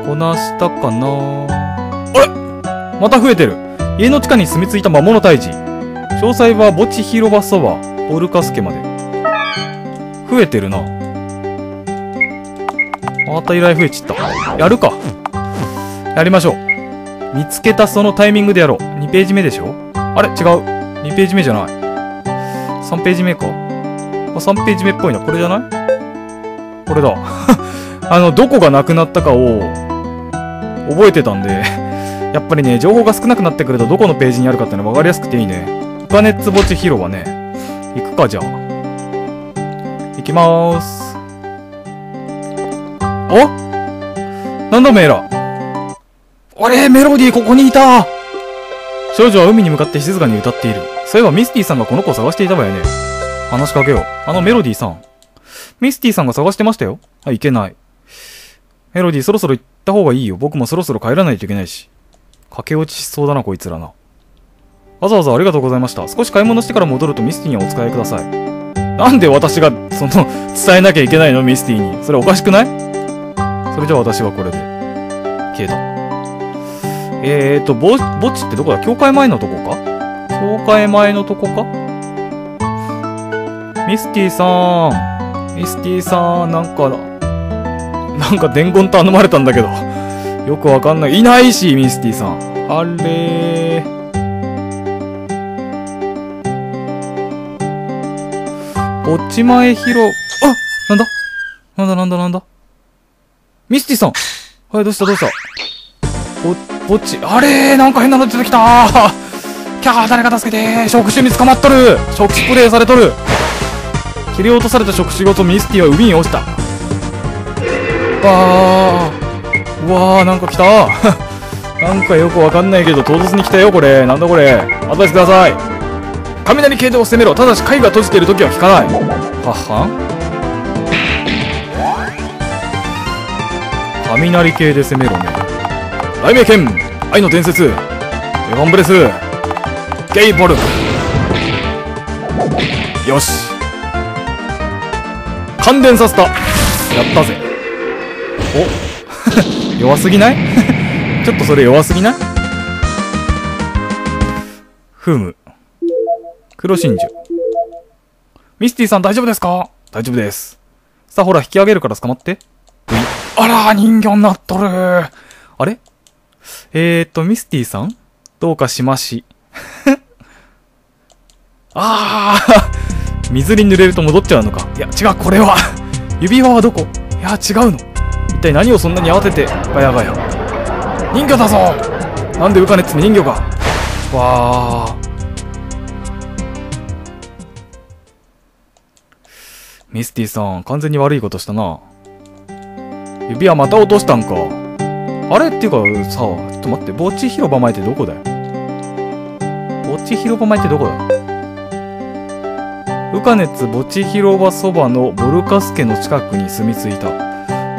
こなしたかな？あれ？また増えてる家の地下に住み着いた魔物退治。詳細は墓地広場そば、ボルカスケまで。増えてるな。また依頼増えちった。やるか。やりましょう。見つけたそのタイミングでやろう。2ページ目でしょあれ？違う。2ページ目じゃない。3ページ目か。あ、3ページ目っぽいな。これじゃない？これだ。あの、どこがなくなったかを覚えてたんで やっぱりね、情報が少なくなってくるとどこのページにあるかっての分かりやすくていいね。お金つぼち広場ね。行くか、じゃあ。きまーす。お？なんだメーラ。あれメロディーここにいた少女は海に向かって静かに歌っている。そういえばミスティさんがこの子を探していたわよね。話しかけよう。あのメロディーさん。ミスティさんが探してましたよ。あ、いけない。メロディーそろそろった方がいいよ。僕もそろそろ帰らないといけないし。駆け落ちしそうだな、こいつらな。わざわざありがとうございました。少し買い物してから戻るとミスティにお使いください。なんで私が、その、伝えなきゃいけないのミスティに。それおかしくない？それじゃあ私はこれで。消えた。えーと、ぼ、墓地ってどこだ？教会前のとこか？教会前のとこか？ミスティさん。ミスティさん、なんか、なんか伝言頼まれたんだけど。よくわかんない。いないし、ミスティさん。あれー。ぼっち前広、あなんだ？なんだなんだなんだ？ミスティさん。はい、どうした？どうした？ぼ、ぼっち、あれ？ーなんか変なの出てきた。ーキャー誰か助けて？ー触手に捕まっとる。触手プレイされとる。切り落とされた触手ごとミスティは海に落ちた。わー。うわーなんか来た。なんかよくわかんないけど唐突に来たよこれ。なんだこれ。アドバイスください。雷系でを攻めろ。ただし貝が閉じている時は効かない。はっは雷系で攻めろね。雷鳴剣。愛の伝説。エヴァンブレス。ゲイボル。よし。感電させた。やったぜ。お。弱すぎない？ちょっとそれ弱すぎない？ふむ。黒真珠。ミスティさん大丈夫ですか？大丈夫です。さあほら引き上げるから捕まって。あら人形になっとる。あれ？えーと、ミスティさん？どうかしまし。あー。水に濡れると戻っちゃうのか。いや、違う、これは。指輪はどこ？いや、違うの。一体何をそんなに慌てて、ガヤガヤ。人魚だぞ。なんでウカネッツに人魚が。わー。ミスティさん、完全に悪いことしたな。指輪また落としたんか。あれ？っていうかさ、ちょっと待って、墓地広場前ってどこだよ？墓地広場前ってどこだ？ウカネツ墓地広場そばのボルカス家の近くに住み着いた。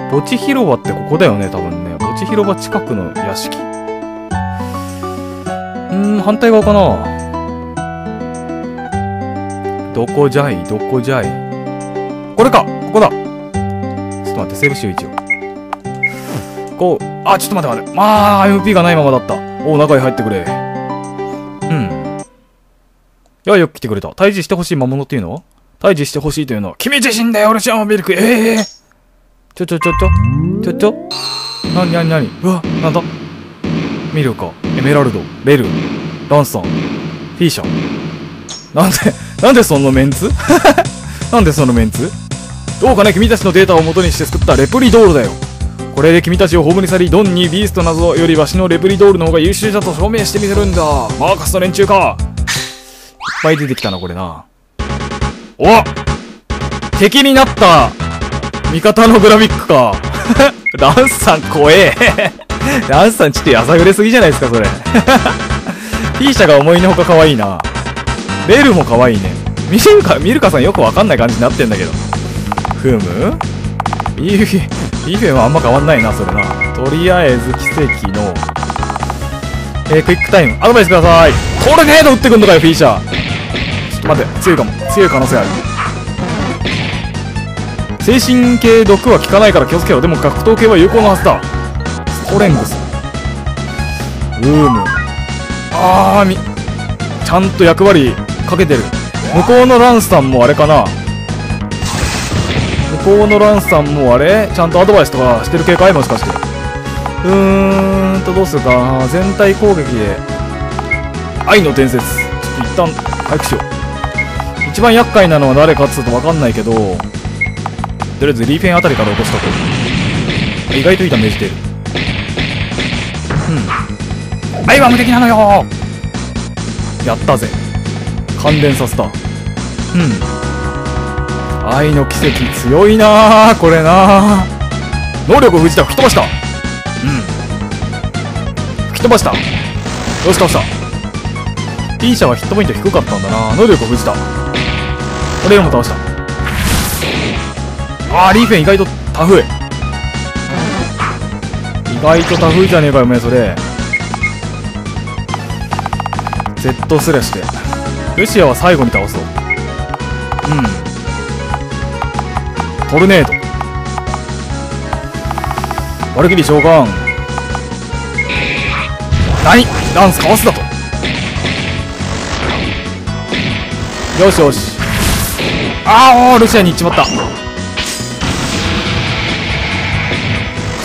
墓地広場ってここだよね、多分ね。墓地広場近くの屋敷。うーん、反対側かなどこじゃい？どこじゃい？これかここだちょっと待って、セーブしよう、一応。こう、あ、ちょっと待って待って。まあ、MP がないままだった。お中に入ってくれ。うん。いや、よく来てくれた。退治してほしい魔物っていうのは？退治してほしいというのは、君自身だよ、俺シャンミルク。ええー、ちょちょちょちょちょちょなになになにうわ、なんだ？ミルカ、エメラルド、ベル、ランさん、フィーシャ。なんで、なんでそのメンツ？なんでそのメンツ？どうかね、君たちのデータを元にして作ったレプリドールだよ。これで君たちを葬り去り、ドンにビーストなどよりわしのレプリドールの方が優秀だと証明してみせるんだ。マーカスの連中か。いっぱい出てきたな、これな。お敵になった味方のグラフィックか。ランスさん怖え。ランスさんちょっとやさぐれすぎじゃないですか、それ。T 社が思いのほか可愛いな。ベルも可愛いね。ミルカ、ミルカさんよくわかんない感じになってんだけど。ふむビーフィ、ビーフェはあんま変わんないな、それな。とりあえず奇跡の、えー、クイックタイム、アドバイスください。トルネード撃ってくんのかよ、フィーシャー。ちょっと待って、強いかも。強い可能性ある。精神系毒は効かないから気をつけろ。でも格闘系は有効なはずだ。ストレングス。ウーム。あーみ、ちゃんと役割かけてる。向こうのランスさんもあれかな向こうのランスさんもあれ？ちゃんとアドバイスとかしてる系かいもしかして。うーんと、どうするか全体攻撃で。愛の伝説。ちょっと一旦、早くしよう。一番厄介なのは誰かっつうとわかんないけど、とりあえずリーフェンあたりから落としたと。意外といいダメージ出る。うん。愛は無敵なのよやったぜ。感電させた。うん。愛の奇跡強いなーこれなー能力を封じた吹き飛ばした。うん。吹き飛ばした。よし倒した。T 社はヒットポイント低かったんだな。能力を封じた。俺も倒した。あーリーフェン意外とタフ意ガイトタフじゃねえかよおめそれ。Z スレしてルシアは最後に倒そう。うん。トルネード。ワルキリ召喚。何ダンスかわすだと。よしよし。ああルシアに行っちまった。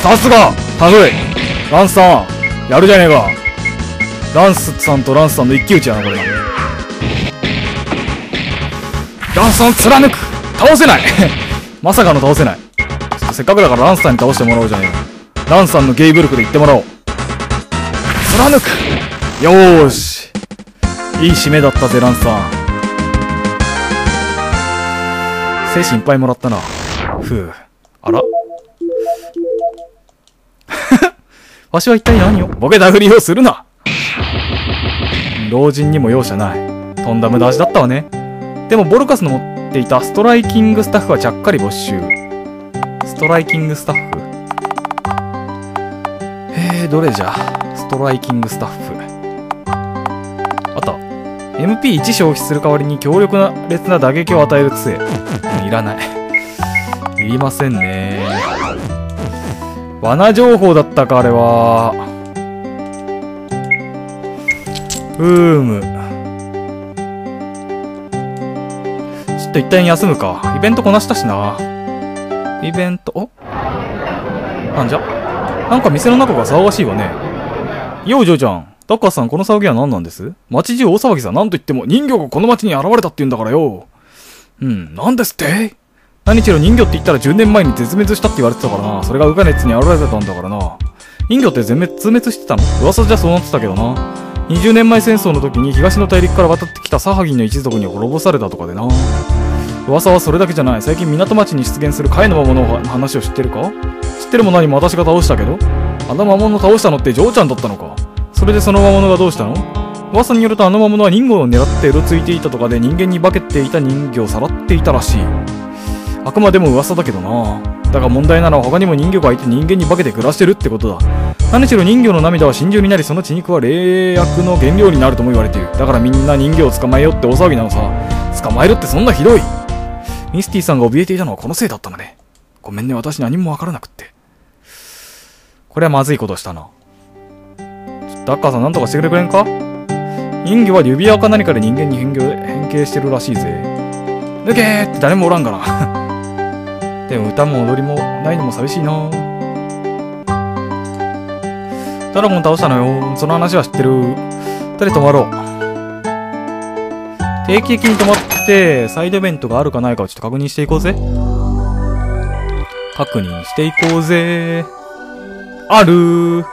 さすがタフいランスさんやるじゃねえか。ランスさんとランスさんの一騎打ちやなこれ。ランスさん貫く。倒せない。まさかの倒せない。ちょっとせっかくだからランスさんに倒してもらおうじゃねえか。ランスさんのゲイブルクで言ってもらおう。貫く。よーし。いい締めだったぜランスさん。精神いっぱいもらったな。ふう。あら。わしは一体何を？ボケたふりをするな。老人にも容赦ない。とんだ無駄足だったわね。でもボルカスの持っていたストライキングスタッフはちゃっかり没収。ストライキングスタッフ？えー、どれじゃ？ストライキングスタッフ。あった MP1 消費する代わりに強力な烈な打撃を与える杖。いらない。いりませんね。罠情報だったかあれは。うーむ。ょっと一旦休むか。イベントこなしたしな。イベントお？なんじゃ？なんか店の中が騒がしいわね。ようジョーちゃん。タッカーさんこの騒ぎは何なんです？街中大騒ぎさ。なんと言っても人魚がこの街に現れたって言うんだからよ。うん。なんですって？何しろ人魚って言ったら10年前に絶滅したって言われてたからな。それがウカ熱に現れてたんだからな。人魚って全滅、滅してたの？噂じゃそうなってたけどな。20年前戦争の時に東の大陸から渡ってきたサハギンの一族に滅ぼされたとかでな。噂はそれだけじゃない。最近港町に出現する貝の魔物の話を知ってるか？知ってるも何も私が倒したけど？あの魔物を倒したのってジョーちゃんだったのか？それでその魔物がどうしたの？噂によるとあの魔物は人魚を狙ってうろついていたとかで人間に化けていた人魚をさらっていたらしい。あくまでも噂だけどな。だが問題なのは他にも人魚がいて人間に化けて暮らしてるってことだ。何しろ人魚の涙は真珠になりその血肉は霊薬の原料になるとも言われている。だからみんな人魚を捕まえようって大騒ぎなのさ。捕まえるってそんなひどい。ミスティさんが怯えていたのはこのせいだったのね。ごめんね、私何もわからなくって。これはまずいことしたな。ダッカーさんなんとかしてくれくれんか？人魚は指輪か何かで人間に変形してるらしいぜ。抜けーって誰もおらんかな。でも歌も踊りもないのも寂しいなドラゴン倒したのよ。その話は知ってる。誰泊まろう。定期的に泊まって、サイドイベントがあるかないかをちょっと確認していこうぜ。確認していこうぜ。あるー。こ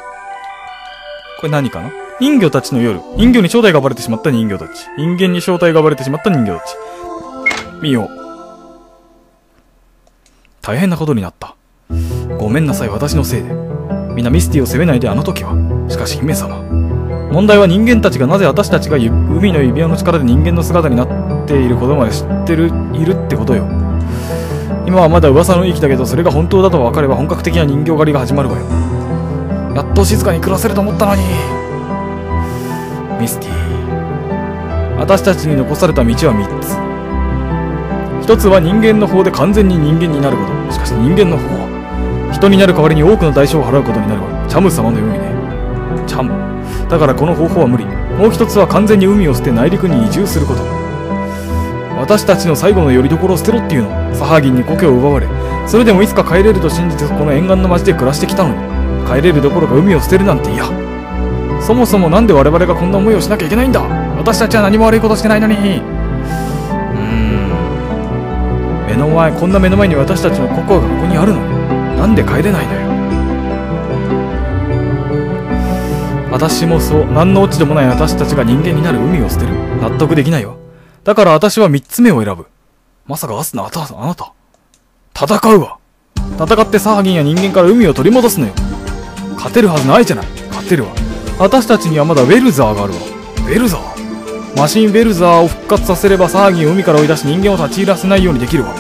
れ何かな？人魚たちの夜。人魚に正体がバレてしまった人魚たち。人間に正体がバレてしまった人魚たち。見よう。大変なことになった。ごめんなさい、私のせいで。みんなミスティを責めないであの時は。しかし姫様。問題は人間たちがなぜ私たちが海の指輪の力で人間の姿になっていることまで知ってる、いるってことよ。今はまだ噂の域だけど、それが本当だと分かれば本格的な人形狩りが始まるわよ。やっと静かに暮らせると思ったのに。ミスティ。私たちに残された道は3つ。一つは人間の方で完全に人間になること。しかし人間の方は、人になる代わりに多くの代償を払うことになるわ。チャム様のようにね。チャム。だからこの方法は無理。もう一つは完全に海を捨て内陸に移住すること。私たちの最後の拠り所を捨てろっていうの。サハギンに故郷を奪われ、それでもいつか帰れると信じてこの沿岸の町で暮らしてきたのに、帰れるどころか海を捨てるなんて嫌。そもそもなんで我々がこんな思いをしなきゃいけないんだ私たちは何も悪いことしてないのにうん。目の前こんな目の前に私たちのココアがここにあるのになんで帰れないのよ。私もそう。何のオチでもない。私たちが人間になる海を捨てる。納得できないわだから私は3つ目を選ぶ。まさかアスナあたあなた。戦うわ。戦ってサハギンや人間から海を取り戻すのよ。勝てるはずないじゃない。勝てるわ。私たちにはまだウェルザーがあるわ。ウェルザー？マシンベルザーを復活させれば騒ぎを海から追い出し人間を立ち入らせないようにできるわ。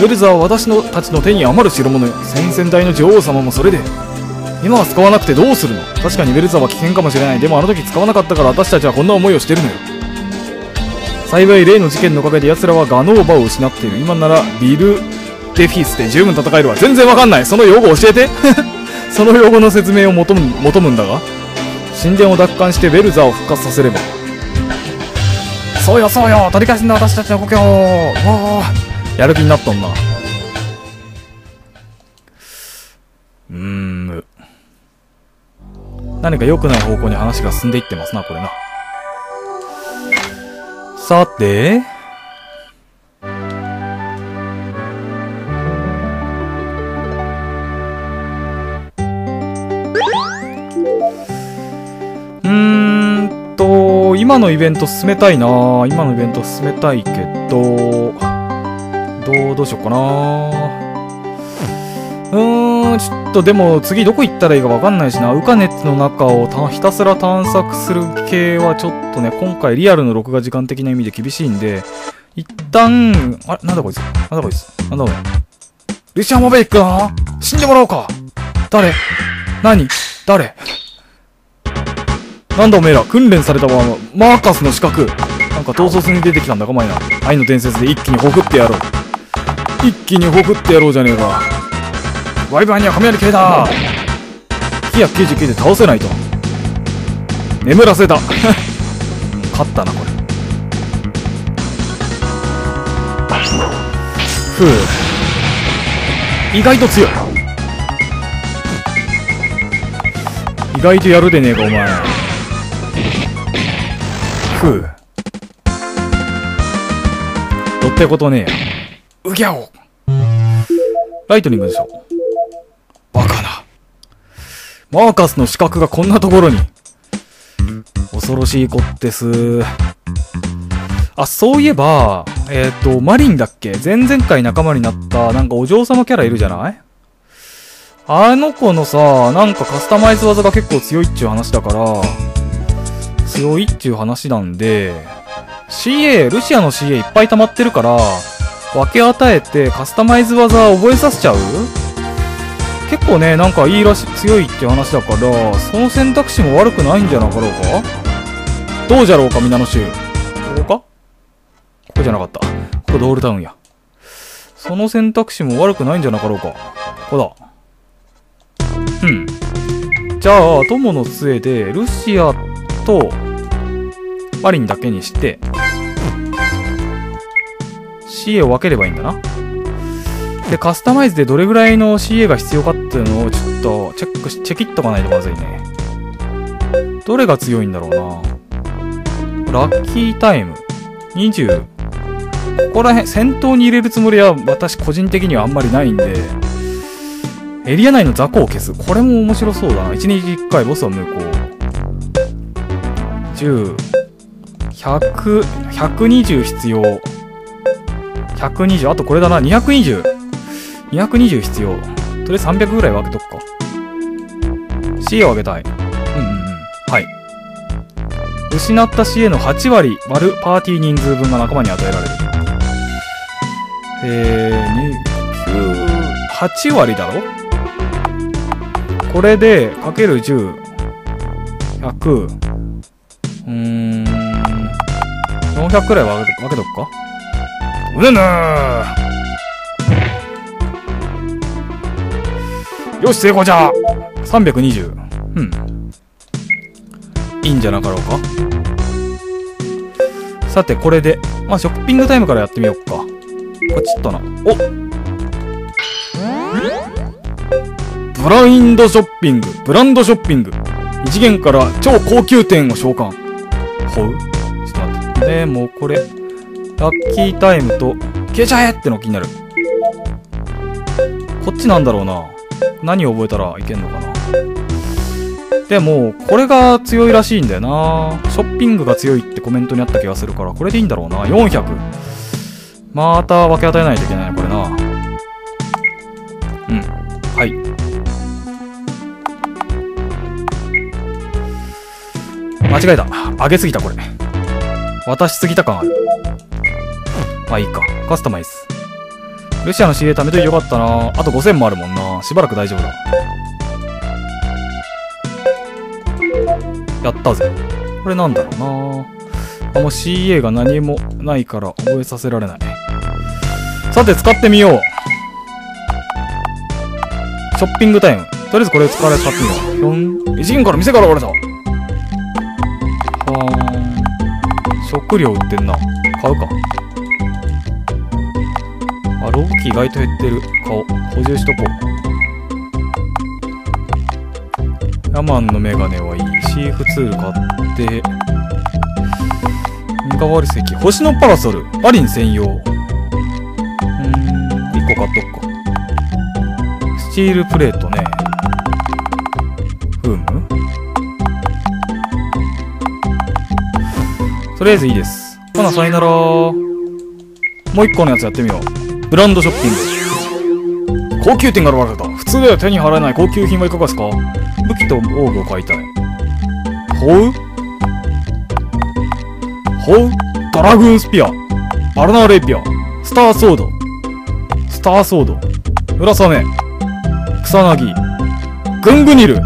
ベルザーは私のたちの手に余る代物よ先々代の女王様もそれで今は使わなくてどうするの？確かにベルザは危険かもしれない。でもあの時使わなかったから私たちはこんな思いをしてるのよ。幸い例の事件のおかげで奴らはガノーバを失っている。今ならビル・デフィスで十分戦えるわ。全然わかんない。その用語教えて その用語の説明を求む求むんだが神殿を奪還してベルザを復活させれば。そうよそうよ取り返すんだ私たちの故郷わあやる気になったんだ。うーん。何か良くない方向に話が進んでいってますな、これな。さて、うーんと、今のイベント進めたいな今のイベント進めたいけど、どう、どうしようかなうーん、ちょっとでも次どこ行ったらいいかわかんないしな。ウカネットの中をひたすら探索する系はちょっとね、今回リアルの録画時間的な意味で厳しいんで、一旦、あれ？なんだこいつ？なんだこいつ？なんだお前。ルシアン・モベイックな死んでもらおうか誰？何？誰？なんだおめえら、訓練されたわ、マーカスの資格。なんか統率に出てきたんだか、お前な。愛の伝説で一気にほふってやろう。一気にほふってやろうじゃねえか。ワイバーには雷系だ999で倒せないと。眠らせた。勝ったな、これ。ふう。意外と強い。意外とやるでねえか、お前。ふう。どってことねえや。うぎゃおライトニングでしょ。バカな。マーカスの資格がこんなところに。恐ろしい子ってす。あ、そういえば、えっ、ー、と、マリンだっけ？前々回仲間になった、なんかお嬢様キャラいるじゃない？あの子のさ、なんかカスタマイズ技が結構強いっちゅう話だから、強いっちゅう話なんで、CA、ルシアの CA いっぱい溜まってるから、分け与えてカスタマイズ技覚えさせちゃう？結構ね、なんかいいらしい、強いって話だから、その選択肢も悪くないんじゃなかろうか？どうじゃろうか、皆の衆。ここか？ここじゃなかった。ここドールタウンや。その選択肢も悪くないんじゃなかろうか？ここだ。うん。じゃあ、友の杖で、ルシアと、マリンだけにして、CA を分ければいいんだな。で、カスタマイズでどれぐらいの CA が必要かっていうのをちょっとチェックし、チェキっとかないとまずいね。どれが強いんだろうな。ラッキータイム。20。ここら辺、戦闘に入れるつもりは私個人的にはあんまりないんで、エリア内の雑魚を消す。これも面白そうだな。1日1回ボスは無効。10、100、120必要。120、あとこれだな、220。220必要。とりあえず300ぐらい分けとくか。C を上げたい。うんうんうん。はい。失った CA の8割割るパーティー人数分が仲間に与えられる。えー、2、9、8割だろ？これで、かける10、100、うーん、400くらい分け分けとくか？うぬよし、成功じゃ !320。うん。いいんじゃなかろうか？さて、これで、まあ、ショッピングタイムからやってみようか。ポチッとな。おブラインドショッピング。ブランドショッピング。異次元から超高級店を召喚。ほう？ちょっと待って。でもう、これ、ラッキータイムと、消えちゃえっての気になる。こっちなんだろうな。何を覚えたらいけんのかなでも、これが強いらしいんだよなショッピングが強いってコメントにあった気がするから、これでいいんだろうな。400。また分け与えないといけないね、これな。うん。はい。間違えた。上げすぎた、これ。渡しすぎた感ある。まあいいか。カスタマイズ。ルシアの CA 貯めといてよかったなあと5000もあるもんなしばらく大丈夫だ。やったぜ。これなんだろうなあ、もう CA が何もないから覚えさせられない。さて、使ってみよう。ショッピングタイム。とりあえずこれ使われ使ってみよう。ひょん。一元から店から俺だ。はーん。食料売ってんな。買うか。あ、ローキ意外と減ってる。買おう。補充しとこう。ヤマンのメガネはいい。シーフツール買って。三河石。星のパラソル。パリン専用。うん。1個買っとくか。スチールプレートね。フームとりあえずいいです。ほな、さよならもう一個のやつやってみよう。ブランドショッピング。高級店から現れた。普通では手に入らない高級品はいかがですか？武器と防具を買いたい。ほうほうドラグーンスピア。バルナーレイピア。スターソード。スターソード。村雨。草薙。グングニル。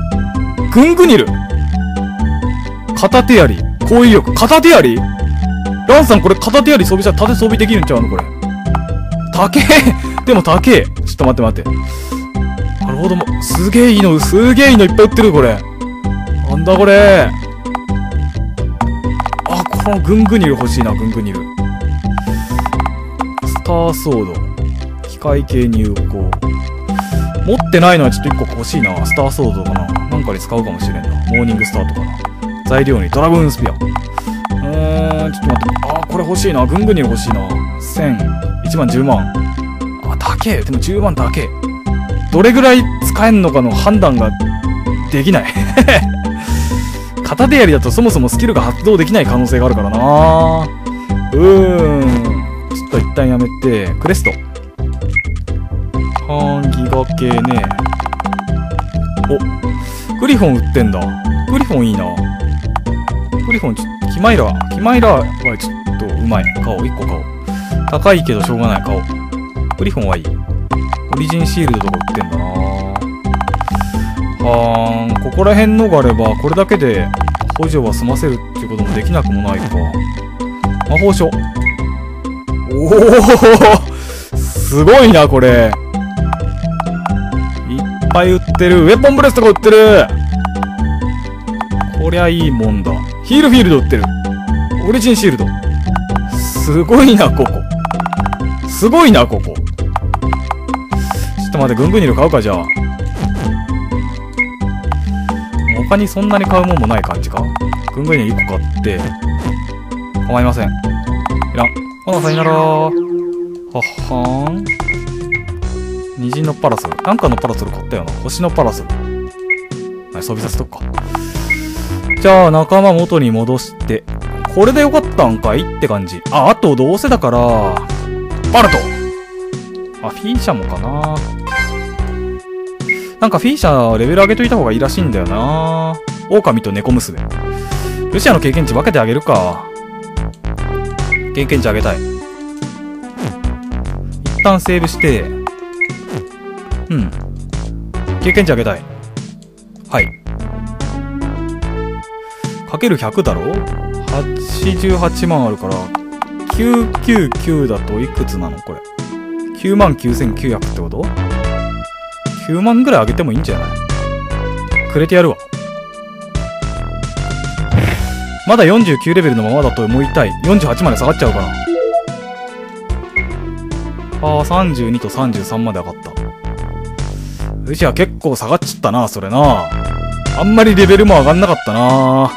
グングニル。片手槍。攻撃力。片手槍？ランさんこれ片手槍装備したら盾装備できるんちゃうの？これ。高え でも高えちょっと待って待って。なるほども、すげえいいの、すげえいいのいっぱい売ってるこれ。なんだこれ。あ、このグングニル欲しいな、グングニル。スターソード。機械系に有効。持ってないのはちょっと1個欲しいな。スターソードかな。なんかに使うかもしれんな。モーニングスタートかな。材料にドラゴンスピア。うーん、ちょっと待って。あ、これ欲しいな。ぐんぐに欲しいな。1000、1万、10万。あ、高え。でも10万高え。どれぐらい使えんのかの判断ができない。片手槍だとそもそもスキルが発動できない可能性があるからなうーん。ちょっと一旦やめて、クレスト。ハンギガ系ね。お、グリフォン売ってんだ。グリフォンいいな。グリフォンちょっと、キマイラ、キマイラはちょっとうまい。買おう、1個買おう。高いけどしょうがない、買おう。グリフォンはいい。オリジンシールドとか売ってんだなはーん、ここら辺のがあれば、これだけで補助は済ませるっていうこともできなくもないか。魔法書。おおすごいな、これ。いっぱい売ってる。ウェポンブレスとか売ってる。こりゃいいもんだ。ヒールフィールド売ってる。オリジンシールド。すごいな、ここ。すごいな、ここ。ちょっと待って、グングニル買うか、じゃあ。他にそんなに買うもんもない感じか？グングニル1個買って。構いません。いらん。ほな、さよならははーん。虹のパラソル。なんかのパラソル買ったよな。星のパラソル。はい、装備させとくか。じゃあ、仲間元に戻して。これでよかったんかい？って感じ。あ、あと、どうせだから、バルトあ、フィーシャもかななんかフィーシャレベル上げといた方がいいらしいんだよな狼と猫娘。ルシアの経験値分けてあげるか。経験値上げたい。一旦セーブして、うん。経験値上げたい。はい。かける100だろ ?88 万あるから、999だといくつなのこれ？9万9900ってこと ?9 万ぐらい上げてもいいんじゃない？くれてやるわ。まだ49レベルのままだと思いたい。48まで下がっちゃうかな。あー、32と33まで上がった。うちは結構下がっちゃったな、それな。あんまりレベルも上がんなかったな。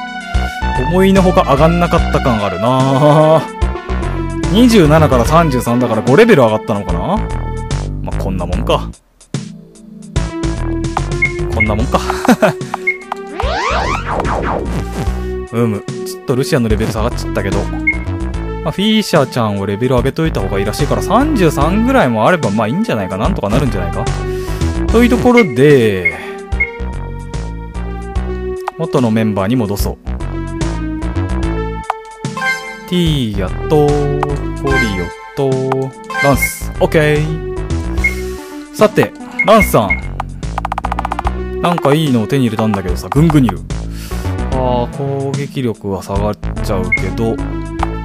思いのほか上がんなかった感あるなあ。27から33だから5レベル上がったのかな？まあ、こんなもんか。こんなもんか。うむ。ちょっとルシアのレベル下がっちゃったけど。まあ、フィーシャーちゃんをレベル上げといた方がいいらしいから33ぐらいもあればまあいいんじゃないか？なんとかなるんじゃないか？というところで、元のメンバーに戻そう。ティーヤと、コリオと、ランス。オッケー。さて、ランスさん。なんかいいのを手に入れたんだけどさ、グングニル。ああー、攻撃力は下がっちゃうけど、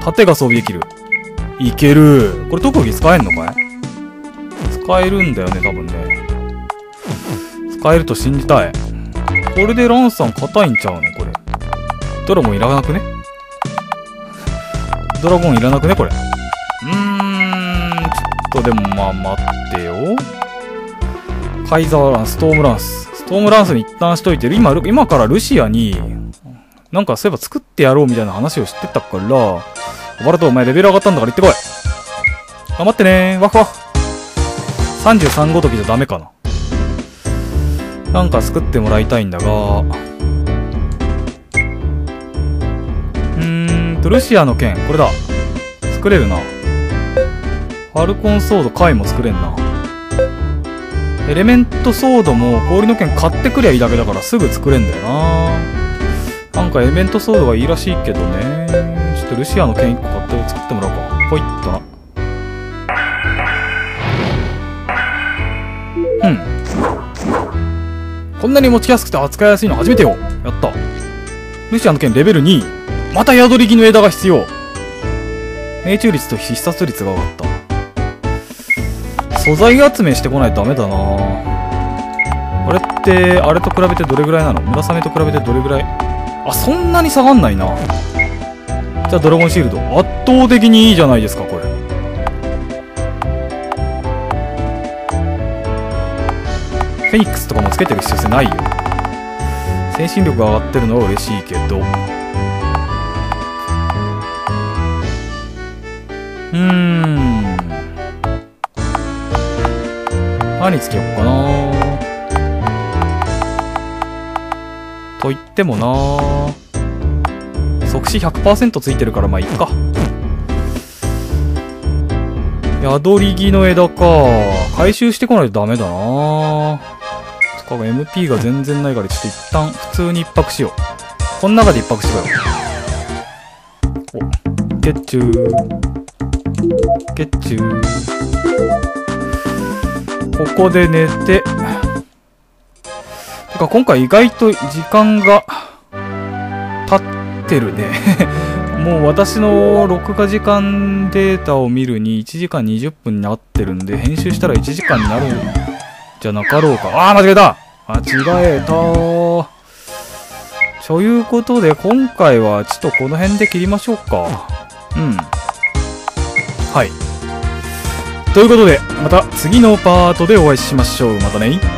盾が装備できる。いける。これ特技使えんのかい？使えるんだよね、多分ね。使えると信じたい。これでランさん硬いんちゃうの？これ。ドラゴンいらなくね？ドラゴンいらなくね？これ。とでもまあ待ってよ。カイザーランス、ストームランス。ストームランスに一旦しといてる。今、今からルシアに、なんかそういえば作ってやろうみたいな話をしてたから、バルトお前レベル上がったんだから行ってこい。頑張ってねワクワク。33ごときじゃダメかな。なんか作ってもらいたいんだが、うーんと、ルシアの剣、これだ。作れるな。ファルコンソード、貝も作れんな。エレメントソードも氷の剣買ってくりゃいいだけだからすぐ作れんだよな。なんかエレメントソードがいいらしいけどね。ちょっとルシアの剣1個買って作ってもらおうか。ほいっとな。うん。こんなに持ちやすくて扱いやすいの初めてよ。やった。ルシアの剣レベル2。また宿り木の枝が必要。命中率と必殺率が上がった。素材集めしてこないとダメだなあれって、あれと比べてどれぐらいなの？村雨と比べてどれぐらい？あ、そんなに下がんないな。じゃあドラゴンシールド。圧倒的にいいじゃないですか、これ。フェニックスとかもつけてる必要性ないよ。精神力が上がってるのは嬉しいけど。うーん。何つけよっかなと言ってもな即死100%ついてるからまあいいか。宿り木の枝か。回収してこないとダメだなそっか、MP が全然ないからちょっと一旦普通に一泊しよう。この中で一泊してこよう。お、ゲッチュー。ゲッチュー。ここで寝て。てか今回意外と時間が経ってるね。もう私の録画時間データを見るに1時間20分になってるんで、編集したら1時間になるんじゃなかろうか。ああ、間違えた間違えたということで、今回はちょっとこの辺で切りましょうか。うん。はい。ということで、また次のパートでお会いしましょう。またね。